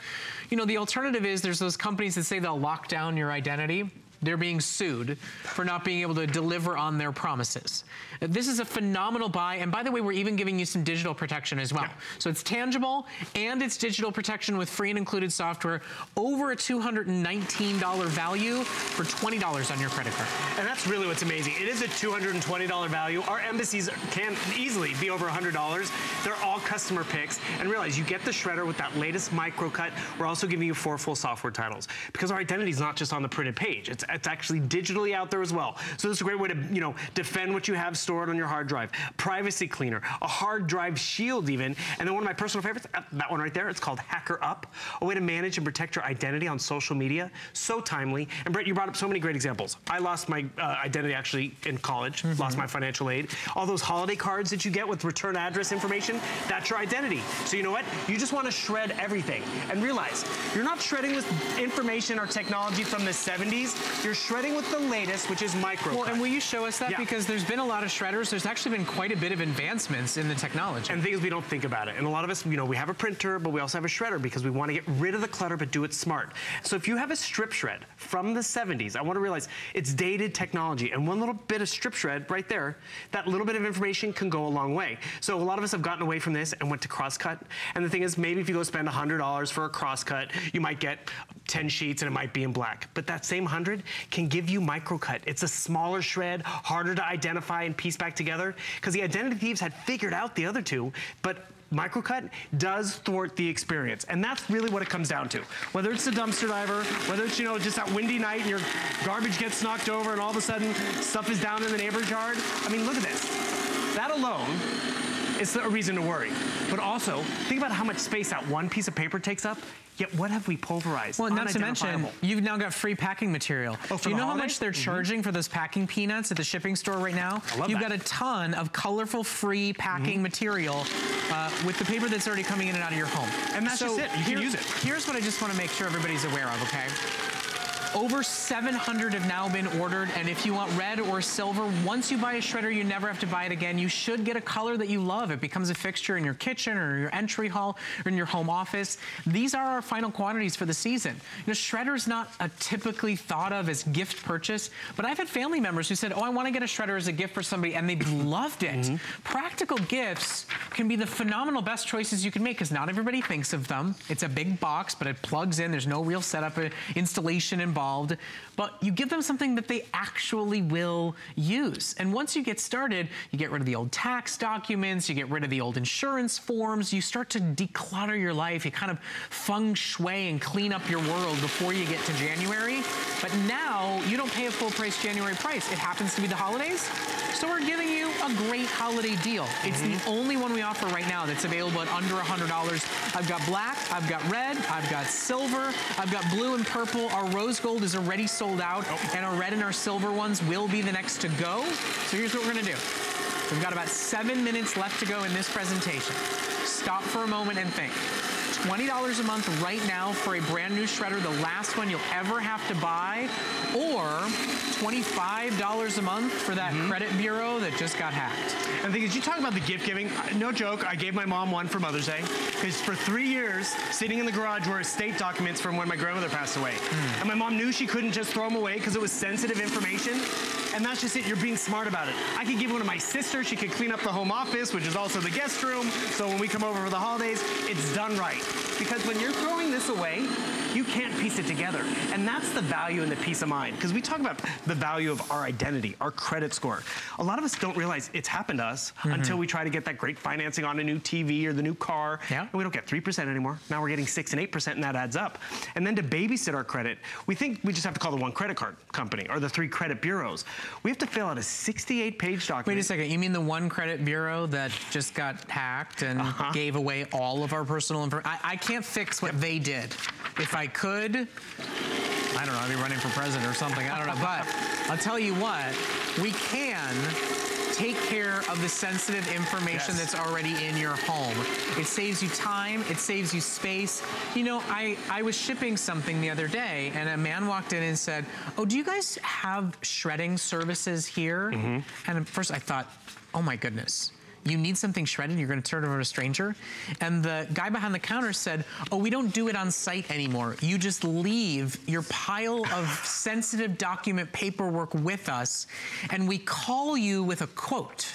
You know, the alternative is there's those companies that say they'll lock down your identity they're being sued for not being able to deliver on their promises. This is a phenomenal buy. And by the way, we're even giving you some digital protection as well. Yeah. So it's tangible and it's digital protection with free and included software. Over a $219 value for $20 on your credit card. And that's really what's amazing. It is a $220 value. Our embassies can easily be over $100. They're all customer picks. And realize you get the shredder with that latest micro cut. We're also giving you four full software titles because our identity is not just on the printed page. It's it's actually digitally out there as well. So this is a great way to, you know, defend what you have stored on your hard drive. Privacy cleaner, a hard drive shield even, and then one of my personal favorites, uh, that one right there, it's called Hacker Up, a way to manage and protect your identity on social media. So timely. And Brett, you brought up so many great examples. I lost my uh, identity actually in college, mm -hmm. lost my financial aid. All those holiday cards that you get with return address information, that's your identity. So you know what? You just want to shred everything. And realize, you're not shredding with information or technology from the 70s You're shredding with the latest, which is micro. Well, and will you show us that? Yeah. Because there's been a lot of shredders. There's actually been quite a bit of advancements in the technology. And the thing is, we don't think about it. And a lot of us, you know, we have a printer, but we also have a shredder because we want to get rid of the clutter, but do it smart. So if you have a strip shred from the 70s, I want to realize it's dated technology. And one little bit of strip shred right there, that little bit of information can go a long way. So a lot of us have gotten away from this and went to crosscut. And the thing is, maybe if you go spend $100 for a crosscut, you might get 10 sheets and it might be in black. But that same 100 can give you microcut. It's a smaller shred, harder to identify and piece back together because the identity thieves had figured out the other two, but microcut does thwart the experience. And that's really what it comes down to. Whether it's the dumpster diver, whether it's, you know, just that windy night and your garbage gets knocked over and all of a sudden stuff is down in the neighbor's yard. I mean, look at this. That alone is a reason to worry. But also, think about how much space that one piece of paper takes up. Yet what have we pulverized? Well, not to mention, you've now got free packing material. Oh, Do you know how much they're Mhm. charging for those packing peanuts at the shipping store right now? I love you've that. got a ton of colorful free packing Mm-hmm. material uh, with the paper that's already coming in and out of your home. And that's just it. You can use it. Here's what I just want to make sure everybody's aware of, okay? Over 700 have now been ordered, and if you want red or silver, once you buy a shredder, you never have to buy it again. You should get a color that you love. It becomes a fixture in your kitchen or your entry hall or in your home office. These are our final quantities for the season. You know, shredder's not a typically thought of as gift purchase, but I've had family members who said, oh, I want to get a shredder as a gift for somebody, and they've loved it. Practical gifts can be the phenomenal best choices you can make because not everybody thinks of them. It's a big box, but it plugs in. There's no real setup uh, installation involved involved but you give them something that they actually will use. And once you get started, you get rid of the old tax documents, you get rid of the old insurance forms, you start to declutter your life. You kind of feng shui and clean up your world before you get to January. But now you don't pay a full price January price. It happens to be the holidays. So we're giving you a great holiday deal. It's the mm-hmm. only one we offer right now that's available at under $100. I've got black, I've got red, I've got silver, I've got blue and purple. Our rose gold is already sold out, and our red and our silver ones will be the next to go. So here's what we're gonna do. We've got about seven minutes left to go in this presentation. Stop for a moment and think. $20 a month right now for a brand new shredder, the last one you'll ever have to buy, or $25 a month for that mm-hmm. credit bureau that just got hacked. And the thing is, you talk about the gift giving. No joke, I gave my mom one for Mother's Day because for three years, sitting in the garage were estate documents from when my grandmother passed away. Hmm. And my mom knew she couldn't just throw them away because it was sensitive information. And that's just it. You're being smart about it. I could give one to my sister. She could clean up the home office, which is also the guest room. So when we come over for the holidays, it's done right. Because when you're throwing this away, you can't piece it together. And that's the value and the peace of mind. Because we talk about the value of our identity, our credit score. A lot of us don't realize it's happened to us mm-hmm. until we try to get that great financing on a new TV or the new car. Yeah. And we don't get 3% anymore. Now we're getting 6 and 8%, and that adds up. And then to babysit our credit, we think we just have to call the one credit card company or the three credit bureaus. We have to fill out a 68 page document. Wait a second, you mean the one credit bureau that just got hacked and uh-huh. gave away all of our personal information? I, I can't fix what they did. If I could, I don't know, I'd be running for president or something, I don't know. But I'll tell you what, we can take care of the sensitive information Yes. that's already in your home. It saves you time, it saves you space. You know, I, I was shipping something the other day and a man walked in and said, oh, do you guys have shredding services here? Mm-hmm. And at first I thought, oh my goodness. You need something shredded, you're gonna turn it over to a stranger? And the guy behind the counter said, oh, we don't do it on site anymore. You just leave your pile of sensitive document paperwork with us, and we call you with a quote.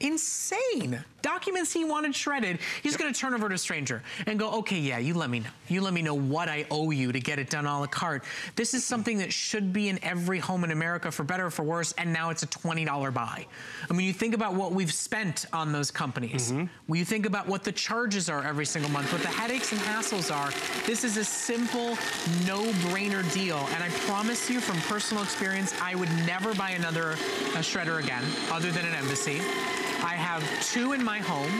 Insane. Documents he wanted shredded, he's gonna turn over to a stranger and go, okay, yeah, you let me know. You let me know what I owe you to get it done a la carte. This is something that should be in every home in America for better or for worse, and now it's a $20 buy. I mean, you think about what we've spent on those companies. When you think about what the charges are every single month, what the headaches and hassles are, this is a simple, no-brainer deal. And I promise you from personal experience, I would never buy another uh, shredder again, other than an embassy. I have two in my home.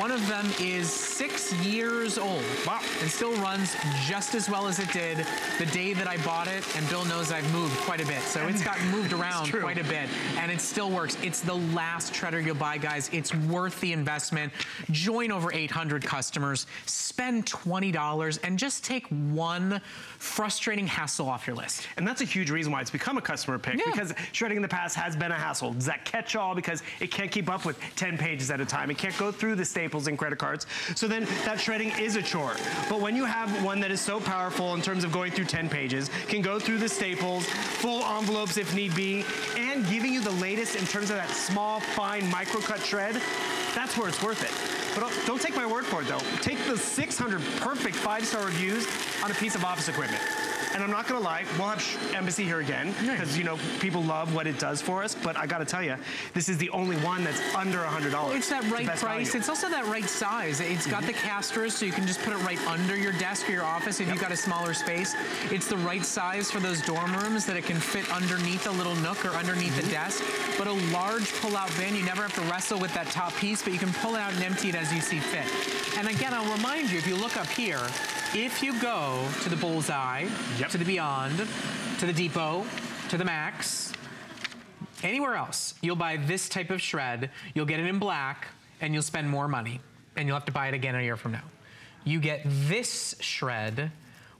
One of them is six years old. Wow. And still runs just as well as it did the day that I bought it. And Bill knows I've moved quite a bit. So it's mm. gotten moved around quite a bit. And it still works. It's the last shredder you'll buy, guys. It's worth the investment. Join over 800 customers. Spend $20 and just take one frustrating hassle off your list. And that's a huge reason why it's become a customer pick Yeah. because shredding in the past has been a hassle. Does that catch all because it can't keep up with 10 pages at a time. It can't go through the staples and credit cards. So then that shredding is a chore. But when you have one that is so powerful in terms of going through 10 pages, can go through the staples, full envelopes if need be, and giving you the latest in terms of that small, fine micro cut shred, that's where it's worth it. But don't- don't take my word for it though. Take the 600 perfect five-star reviews on a piece of office equipment. And I'm not gonna lie, we'll have Embassy here again because you know people love what it does for us. But I gotta tell you, this is the only one that's under $100. It's that right best price. value. It's also that right size. It's got the mm-hmm. casters, so you can just put it right under your desk or your office if you've got a smaller space. It's the right size for those dorm rooms that it can fit underneath a little nook or underneath the mm-hmm. desk. But a large pull-out bin, you never have to wrestle with that top piece, but you can pull it out and empty it as you see fit. And again, I'll remind you, if you look up here, if you go to the Bullseye, to the Beyond, to the Depot, to the Max, anywhere else, you'll buy this type of shred, you'll get it in black, and you'll spend more money. And you'll have to buy it again a year from now. You get this shred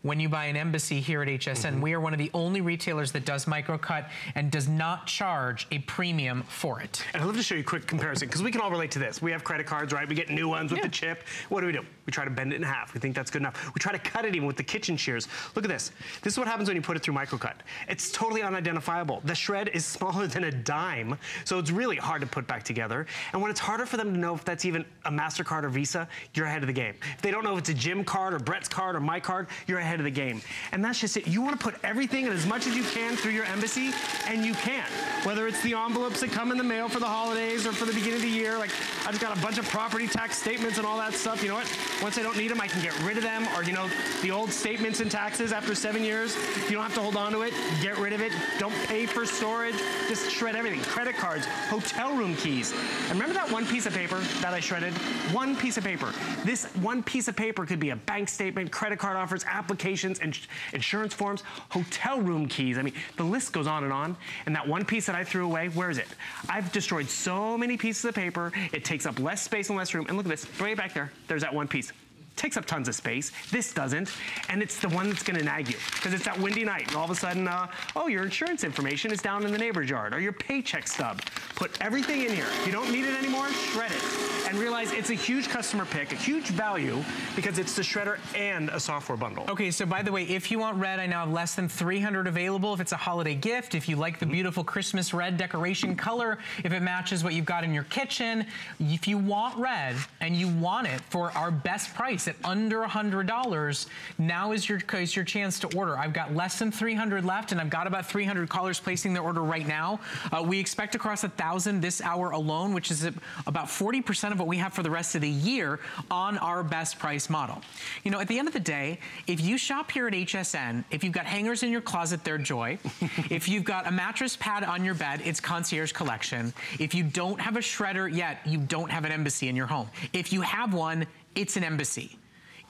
when you buy an embassy here at HSN. Mm-hmm. We are one of the only retailers that does microcut and does not charge a premium for it. And I'd love to show you a quick comparison because we can all relate to this. We have credit cards, right? We get new ones with the chip. What do we do? We try to bend it in half. We think that's good enough. We try to cut it even with the kitchen shears. Look at this. This is what happens when you put it through microcut. It's totally unidentifiable. The shred is smaller than a dime, so it's really hard to put back together. And when it's harder for them to know if that's even a MasterCard or Visa, you're ahead of the game. If they don't know if it's a Jim card or Brett's card or my card, you're ahead of the game. And that's just it. You want to put everything and as much as you can through your embassy, and you can. Whether it's the envelopes that come in the mail for the holidays or for the beginning of the year, like I just got a bunch of property tax statements and all that stuff. You know what? Once I don't need them, I can get rid of them. Or, you know, the old statements and taxes after seven years, you don't have to hold on to it. Get rid of it. Don't pay for storage. Just shred everything. Credit cards, hotel room keys. And remember that one piece of paper that I shredded? One piece of paper. This one piece of paper could be a bank statement, credit card offers, applications, and insurance forms, hotel room keys. I mean, the list goes on and on. And that one piece that I threw away, where is it? I've destroyed so many pieces of paper. It takes up less space and less room. And look at this, way back there, there's that one piece. Takes up tons of space. This doesn't. And it's the one that's gonna nag you. Because it's that windy night. And all of a sudden, uh, oh, your insurance information is down in the neighbor's yard. Or your paycheck stub. Put everything in here. If you don't need it anymore, shred it. And realize it's a huge customer pick, a huge value, because it's the shredder and a software bundle. Okay, so by the way, if you want red, I now have less than 300 available. If it's a holiday gift, if you like the beautiful Christmas red decoration color, if it matches what you've got in your kitchen, if you want red and you want it for our best price at under $100, now is your, is your chance to order. I've got less than 300 left and I've got about 300 callers placing their order right now. Uh, we expect to cross a thousand this hour alone, which is about 40% of what we have for the rest of the year on our best price model. You know, at the end of the day, if you shop here at HSN, if you've got hangers in your closet, they're joy. if you've got a mattress pad on your bed, it's concierge collection. If you don't have a shredder yet, you don't have an embassy in your home. If you have one, it's an embassy.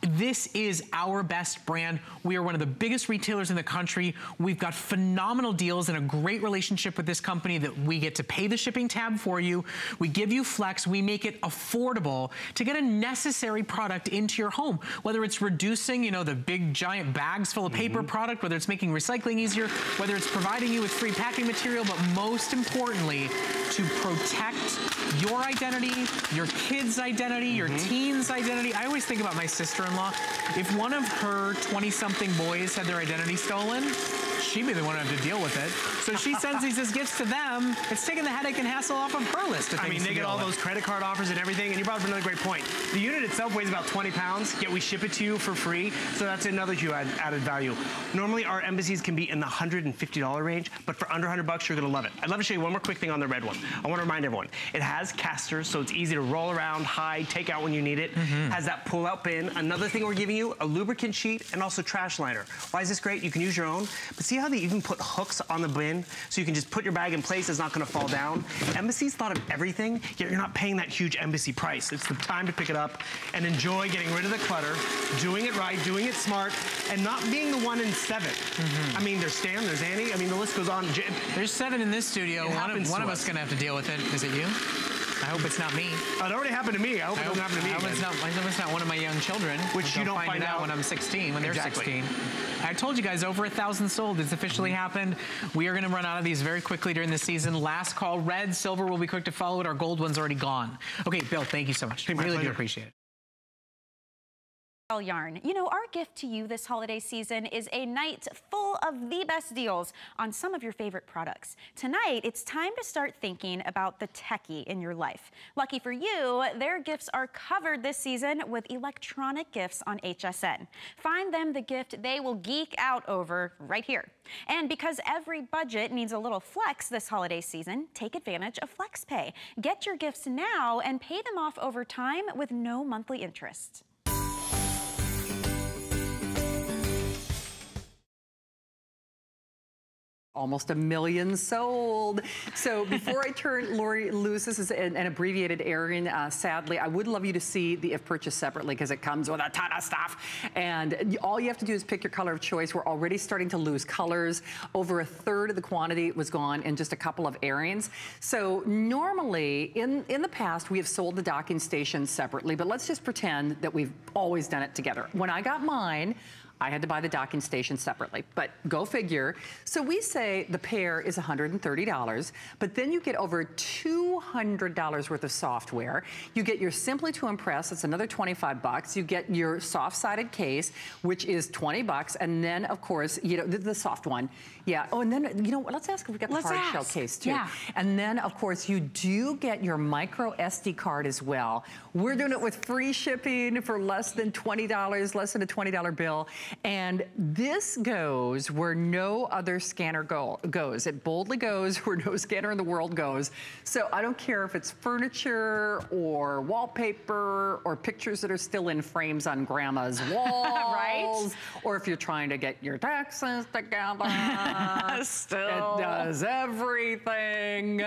This is our best brand. We are one of the biggest retailers in the country. We've got phenomenal deals and a great relationship with this company that we get to pay the shipping tab for you. We give you flex. We make it affordable to get a necessary product into your home. Whether it's reducing, you know, the big giant bags full of paper mm-hmm. product, whether it's making recycling easier, whether it's providing you with free packing material, but most importantly, to protect your identity, your kid's identity, your mm-hmm. teen's identity. I always think about my If one of her 20-something boys had their identity stolen, she'd be the one who have to deal with it. So she sends these as gifts to them. It's taking the headache and hassle off of her list of I mean, they get all with. those credit card offers and everything, and you brought up another great point. The unit itself weighs about 20 pounds, yet we ship it to you for free, so that's another huge add- added value. Normally, our embassies can be in the $150 range, but for under 100 bucks, you're gonna love it. I'd love to show you one more quick thing on the red one. I wanna remind everyone, it has casters, so it's easy to roll around, hide, take out when you need it. Mm-hmm. Has that pull-out bin. Another thing we're giving you, a lubricant sheet and also trash liner. Why is this great? You can use your own, but see how they even put hooks on the bin, so you can just put your bag in place it's not gonna fall down. Embassy's thought of everything, yet you're not paying that huge Embassy price. It's the time to pick it up and enjoy getting rid of the clutter, doing it right, doing it smart, and not being the one in 7 Mm-hmm. I mean, there's Stan, there's Annie, I mean, the list goes on. There's seven in this studio. It One, of, one of us gonna have to deal with it. Is it you? I hope it's not me. It already happened to me. I hope it I doesn't hope, happen to me I hope it's not, I hope it's not one of my young children. Which you don't find, find out out- when I'm 16, when they're 16. I told you guys, over a thousand sold. It's officially happened. We are gonna run out of these very quickly during the season. Last call, red, silver will be quick to follow it. Our gold one's already gone. Okay, Bill, thank you so much. my really do appreciate it. Yarn. You know, our gift to you this holiday season is a night full of the best deals on some of your favorite products. Tonight, it's time to start thinking about the techie in your life. Lucky for you, their gifts are covered this season with electronic gifts on HSN. Find them the gift they will geek out over right here. And because every budget needs a little flex this holiday season, take advantage of FlexPay. Get your gifts now and pay them off over time with no monthly interest. Almost a million sold. So before I turn Lori loose, this is an, an abbreviated airing. Uh, sadly, I would love you to see the if purchased separately because it comes with a ton of stuff. And all you have to do is pick your color of choice. We're already starting to lose colors. Over a third of the quantity was gone in just a couple of airings. So normally, in, in the past, we have sold the docking station separately, but let's just pretend that we've always done it together. When I got mine, I had to buy the docking station separately, but go figure. So we say the pair is $130, but then you get over $200 worth of software. You get your Simply to Impress, it's another 25 bucks. You get your soft-sided case, which is 20 bucks, and then of course, you know, the, the soft one. Yeah, oh, and then, you know, let's ask if we got the Let's hard shell case too. Yeah. And then, of course, you do get your micro SD card as well. We're doing it with free shipping for less than $20, less than a $20 bill. And this goes where no other scanner go, goes. It boldly goes where no scanner in the world goes. So I don't care if it's furniture or wallpaper or pictures that are still in frames on grandma's walls. Or if you're trying to get your taxes together. Still. It does everything.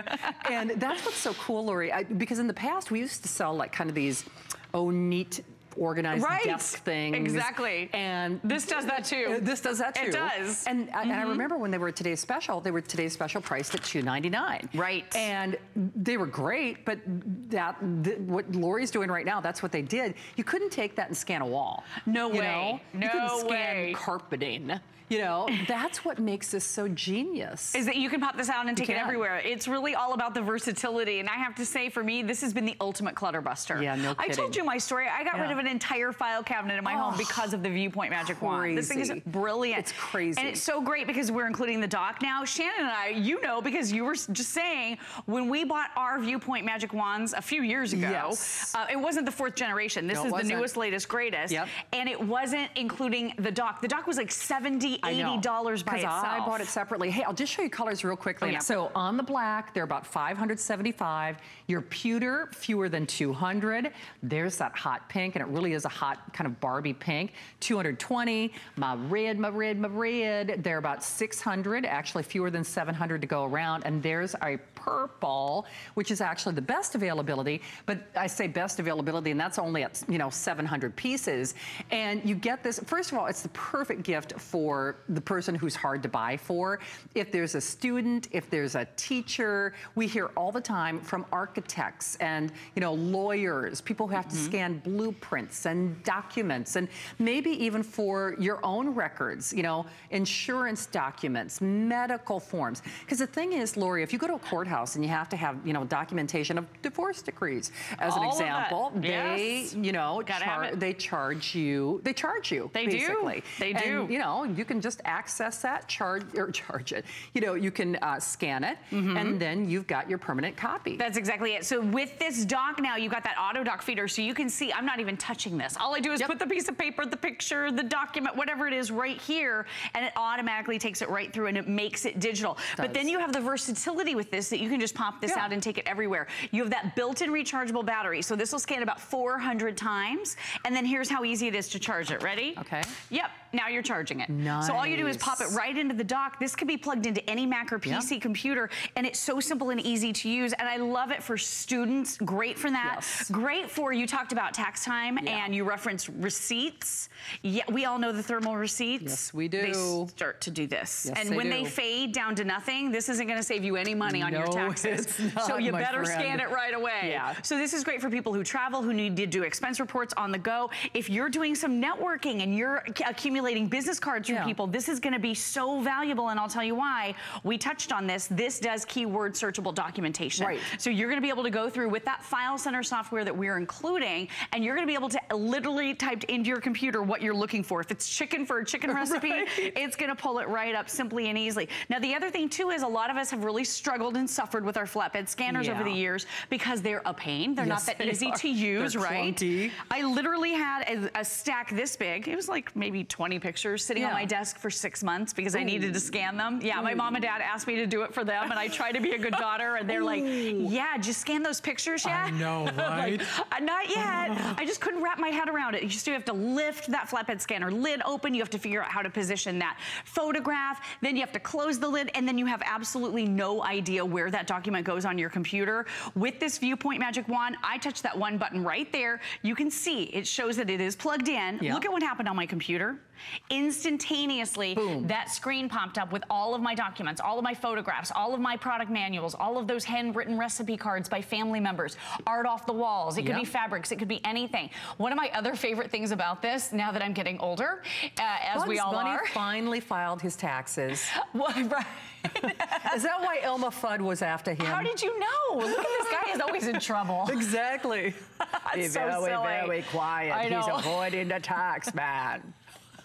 and that's what's so cool, Lori, I, because in the past we used to sell like kind of these, oh, neat organized Right. desk things. Exactly. And This does that too. Uh, This does that too. It does. And, and I Mhm. remember when they were today's special, they were today's special priced at $2.99. Right. And they were great, but that th- what Lori's doing right now, that's what they did. You couldn't take that and scan a wall. No you way. Know? you couldn't No scan way. carpeting. You know, that's what makes this so genius. is that you can pop this out and take it everywhere. It's really all about the versatility. And I have to say, for me, this has been the ultimate clutter buster. Yeah, no kidding. I told you my story. I got rid of an entire file cabinet in my home Oh, because of the VuPoint Magic Wand. This thing is brilliant. It's crazy. And it's so great because we're including the dock now. Shannon and I, you know, because you were just saying, when we bought our VuPoint Magic Wands a few years ago, Yes. uh, it wasn't the fourth generation. This No, is the newest, latest, greatest. Yep. And it wasn't including the dock. The dock was like 70 I know. $80 by itself. I bought it separately. Hey, I'll just show you colors real quickly. Oh, yeah. So on the black, they're about 575. Your pewter, fewer than 200. There's that hot pink, and it really is a hot kind of Barbie pink. 220. My red, my red, my red. They're about 600, actually fewer than 700 to go around. And there's a purple, which is actually the best availability. But I say best availability, and that's only at, you know, 700 pieces. And you get this, first of all, it's the perfect gift for the person who's hard to buy for. If there's a student, if there's a teacher, we hear all the time from architects and, you know, lawyers, people who have to scan blueprints and documents, and maybe even for your own records, you know, insurance documents, medical forms. Because the thing is, Lori, if you go to a courthouse and you have to have, you know, documentation of divorce decrees, as an All that. example, they, Yes. you know, char- they charge you, they charge you, They do. basically. They And, do. you know, you can just access that, charge, or charge it. You know, you can uh, scan it, and then you've got your permanent copy. That's exactly it. So with this dock now, you've got that auto dock feeder, so you can see, I'm not even touching this. All I do is put the piece of paper, the picture, the document, whatever it is right here, and it automatically takes it right through and it makes it digital. But then you have the versatility with this that you can just pop this Yeah. out and take it everywhere. You have that built-in rechargeable battery. So this will scan about 400 times. And then here's how easy it is to charge it. Ready? Okay. Yep. Now you're charging it. So all you do is pop it right into the dock. This could be plugged into any Mac or Yeah. PC computer. And it's so simple and easy to use. And I love it for students. Great for that. Yes. Great for, you talked about tax time and you referenced receipts. Yeah, we all know the thermal receipts. Yes, we do. They start to do this. Yes, and they when they fade down to nothing, this isn't going to save you any money on your No, taxes. it's not, so you better friend. scan it right away. Yeah. So this is great for people who travel, who need to do expense reports on the go. If you're doing some networking and you're ac- accumulating business cards from Yeah. people, this is going to be so valuable. And I'll tell you why. We touched on this. This does keyword searchable documentation. Right. So you're going to be able to go through with that file center software that we're including, and you're going to be able to literally type into your computer what you're looking for. If it's chicken for a chicken recipe, Right. it's going to pull it right up simply and easily. Now, the other thing too is a lot of us have really struggled and suffered with our flatbed scanners over the years because they're a pain. They're Yes, not that easy are. to use, They're right? clunky. I literally had a, a stack this big. It was like maybe 20 pictures sitting on my desk for six months because I needed to scan them. Yeah, my mom and dad asked me to do it for them, and I try to be a good daughter, and they're like, "Yeah, just scan those pictures, yeah." I know, I'm like, right? "Uh, not yet. I just couldn't wrap my head around it. You still have to lift that flatbed scanner lid open. You have to figure out how to position that photograph. Then you have to close the lid, and then you have absolutely no idea where that document goes on your computer. With this VuPoint Magic Wand, I touch that one button right there. You can see it shows that it is plugged in. Yeah. Look at what happened on my computer. Instantaneously, that screen popped up with all of my documents, all of my photographs, all of my product manuals, all of those handwritten recipe cards by family members, art off the walls. It could be fabrics, it could be anything. One of my other favorite things about this, now that I'm getting older, uh, as we all Bunny are. finally filed his taxes. Well, right. Is that why Elmer Fudd was after him? How did you know? Look at this guy is always in trouble. Exactly. Be He's so very, silly. very quiet. He's avoiding the tax man.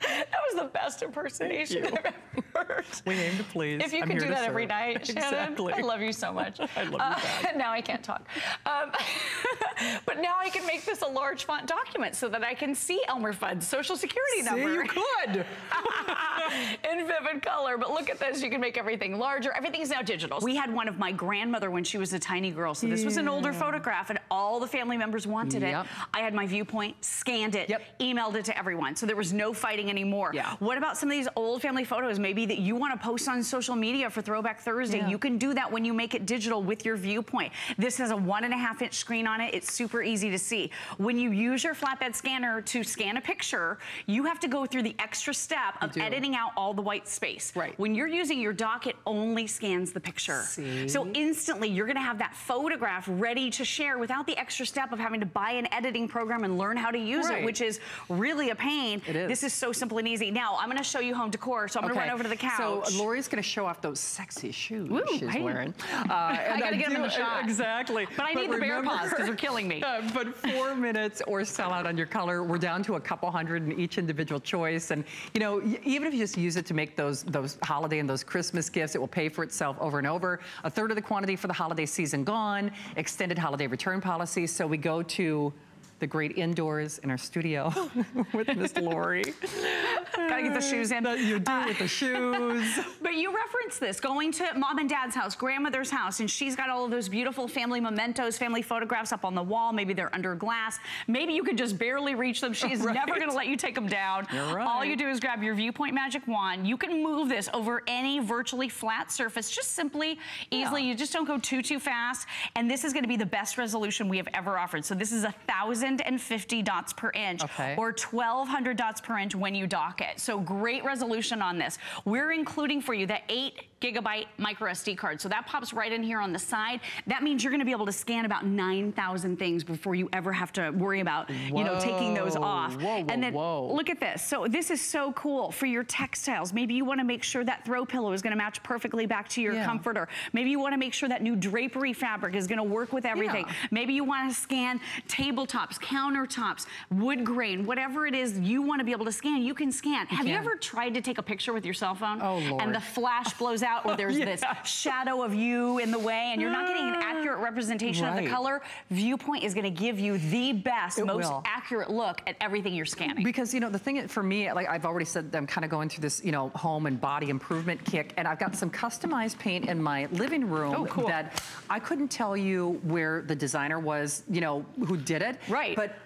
That was the best impersonation I've ever heard. We aim to please. If you I'm could do that every night, Shannon, Exactly. I love you so much. I love you Uh, now I can't talk. Um, but now I can make this a large font document so that I can see Elmer Fudd's social security See, number. you could. in vivid color. But look at this, you can make everything larger. Everything's now digital. We had one of my grandmother when she was a tiny girl. So this was an older photograph and all the family members wanted Yep. it. I had my VuPoint, scanned it, emailed it to everyone. So there was no fighting anymore. Yeah. What about some of these old family photos maybe that you want to post on social media for Throwback Thursday? Yeah. You can do that when you make it digital with your VuPoint. This has a one and a half inch screen on it. It's super easy to see. When you use your flatbed scanner to scan a picture, you have to go through the extra step of editing out all the white space. Right. When you're using your dock, it only scans the picture. See? So instantly you're gonna have that photograph ready to share without the extra step of having to buy an editing program and learn how to use it, which is really a pain. It is. This is so simple and easy. Now I'm gonna show you home decor, so I'm gonna run over to the couch. So Lori's going to show off those sexy shoes Ooh, she's hey. wearing. Uh, I gotta get 'em in the shot. Exactly. But I need the bear paws, because they're killing me. Uh, but four minutes or sell out on your color. We're down to a couple hundred in each individual choice. And, you know, even if you just use it to make those, those holiday and those Christmas gifts, it will pay for itself over and over. A third of the quantity for the holiday season gone, extended holiday return policy. So we go to the great indoors in our studio with Miss Lori. Gotta get the shoes in. That you do uh, with the shoes. But you reference this going to mom and dad's house, grandmother's house, and she's got all of those beautiful family mementos, family photographs up on the wall. Maybe they're under glass. Maybe you could just barely reach them. She's Right. never gonna let you take them down. You're right. All you do is grab your VuPoint Magic Wand. You can move this over any virtually flat surface, just simply, easily. You just don't go too, too fast. And this is gonna be the best resolution we have ever offered. So this is a 1,050 dots per inch Okay. or 1,200 dots per inch when you dock it. So great resolution on this. We're including for you the eight gigabyte micro SD card. So that pops right in here on the side. That means you're gonna be able to scan about 9,000 things before you ever have to worry about, you know, taking those off. whoa, whoa, and then whoa. look at this. So this is so cool for your textiles. Maybe you wanna make sure that throw pillow is gonna match perfectly back to your Yeah. comforter. Maybe you wanna make sure that new drapery fabric is gonna work with everything. Yeah. Maybe you wanna scan tabletops, countertops, wood grain, whatever it is you wanna be able to scan, you can scan. Have you ever tried to take a picture with your cell phone? Oh, Lord. And the flash blows out or there's this shadow of you in the way and you're not getting an ah. accurate representation of the color, VuPoint is gonna give you the best, It most will. accurate look at everything you're scanning. Because, you know, the thing for me, like I've already said, I'm kind of going through this, you know, home and body improvement kick, and I've got some customized paint in my living room Oh, cool. that I couldn't tell you where the designer was, you know, who did it. Right. But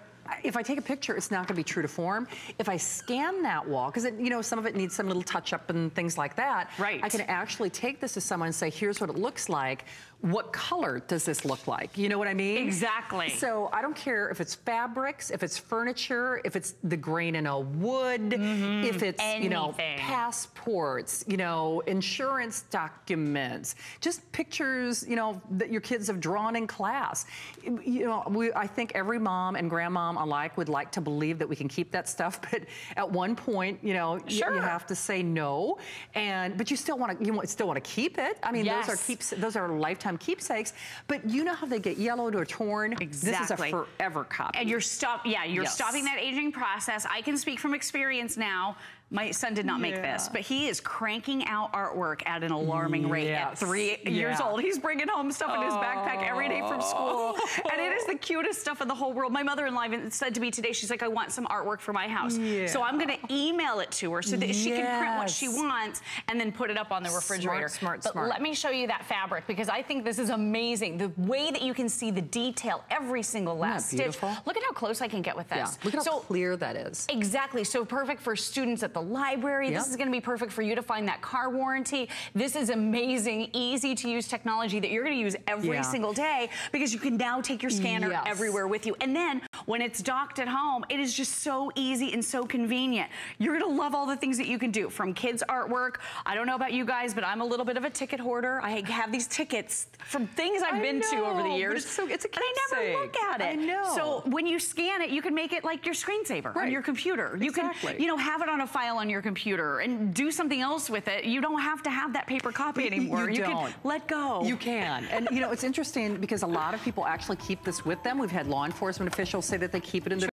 if I take a picture, it's not going to be true to form. If I scan that wall, because you know some of it needs some little touch up and things like that. Right. I can actually take this to someone and say, "Here's what it looks like. What color does this look like?" You know what I mean? Exactly. So I don't care if it's fabrics, if it's furniture, if it's the grain in a wood, mm-hmm. if it's you know passports, you know insurance documents, just pictures, you know that your kids have drawn in class. You know, we, I think every mom and grandmom alike would like to believe that we can keep that stuff, but at one point, you know, y- you, have to say no. And but you still want to, you still want to keep it. I mean, those are keeps, those are lifetime keepsakes. But you know how they get yellowed or torn. This is a forever copy. And you're stop, yeah, you're Yes. stopping that aging process. I can speak from experience now. My son did not make this, but he is cranking out artwork at an alarming rate at Yes. three years old. He's bringing home stuff in his backpack every day from school, oh. and it is the cutest stuff in the whole world. My mother-in-law even said to me today, she's like, "I want some artwork for my house." So I'm going to email it to her so that she can print what she wants and then put it up on the refrigerator. smart, smart, but smart. let me show you that fabric because I think this is amazing. The way that you can see the detail, every single last stitch. Look at how close I can get with this. yeah. Look at how so, clear that is. Exactly. So perfect for students at the library. This is going to be perfect for you to find that car warranty. This is amazing, easy to use technology that you're going to use every Yeah. single day because you can now take your scanner Yes. everywhere with you. And then when it's docked at home, it is just so easy and so convenient. You're going to love all the things that you can do from kids artwork. I don't know about you guys, but I'm a little bit of a ticket hoarder. I have these tickets from things I've I been to over the years. it's so- it's a and I never look at it. I know. So when you scan it, you can make it like your screensaver on your computer. You Exactly. can, you know, have it on a file on your computer and do something else with it. You don't have to have that paper copy anymore. you can don't. let go. You can. And you know, it's interesting because a lot of people actually keep this with them. We've had law enforcement officials say that they keep it in their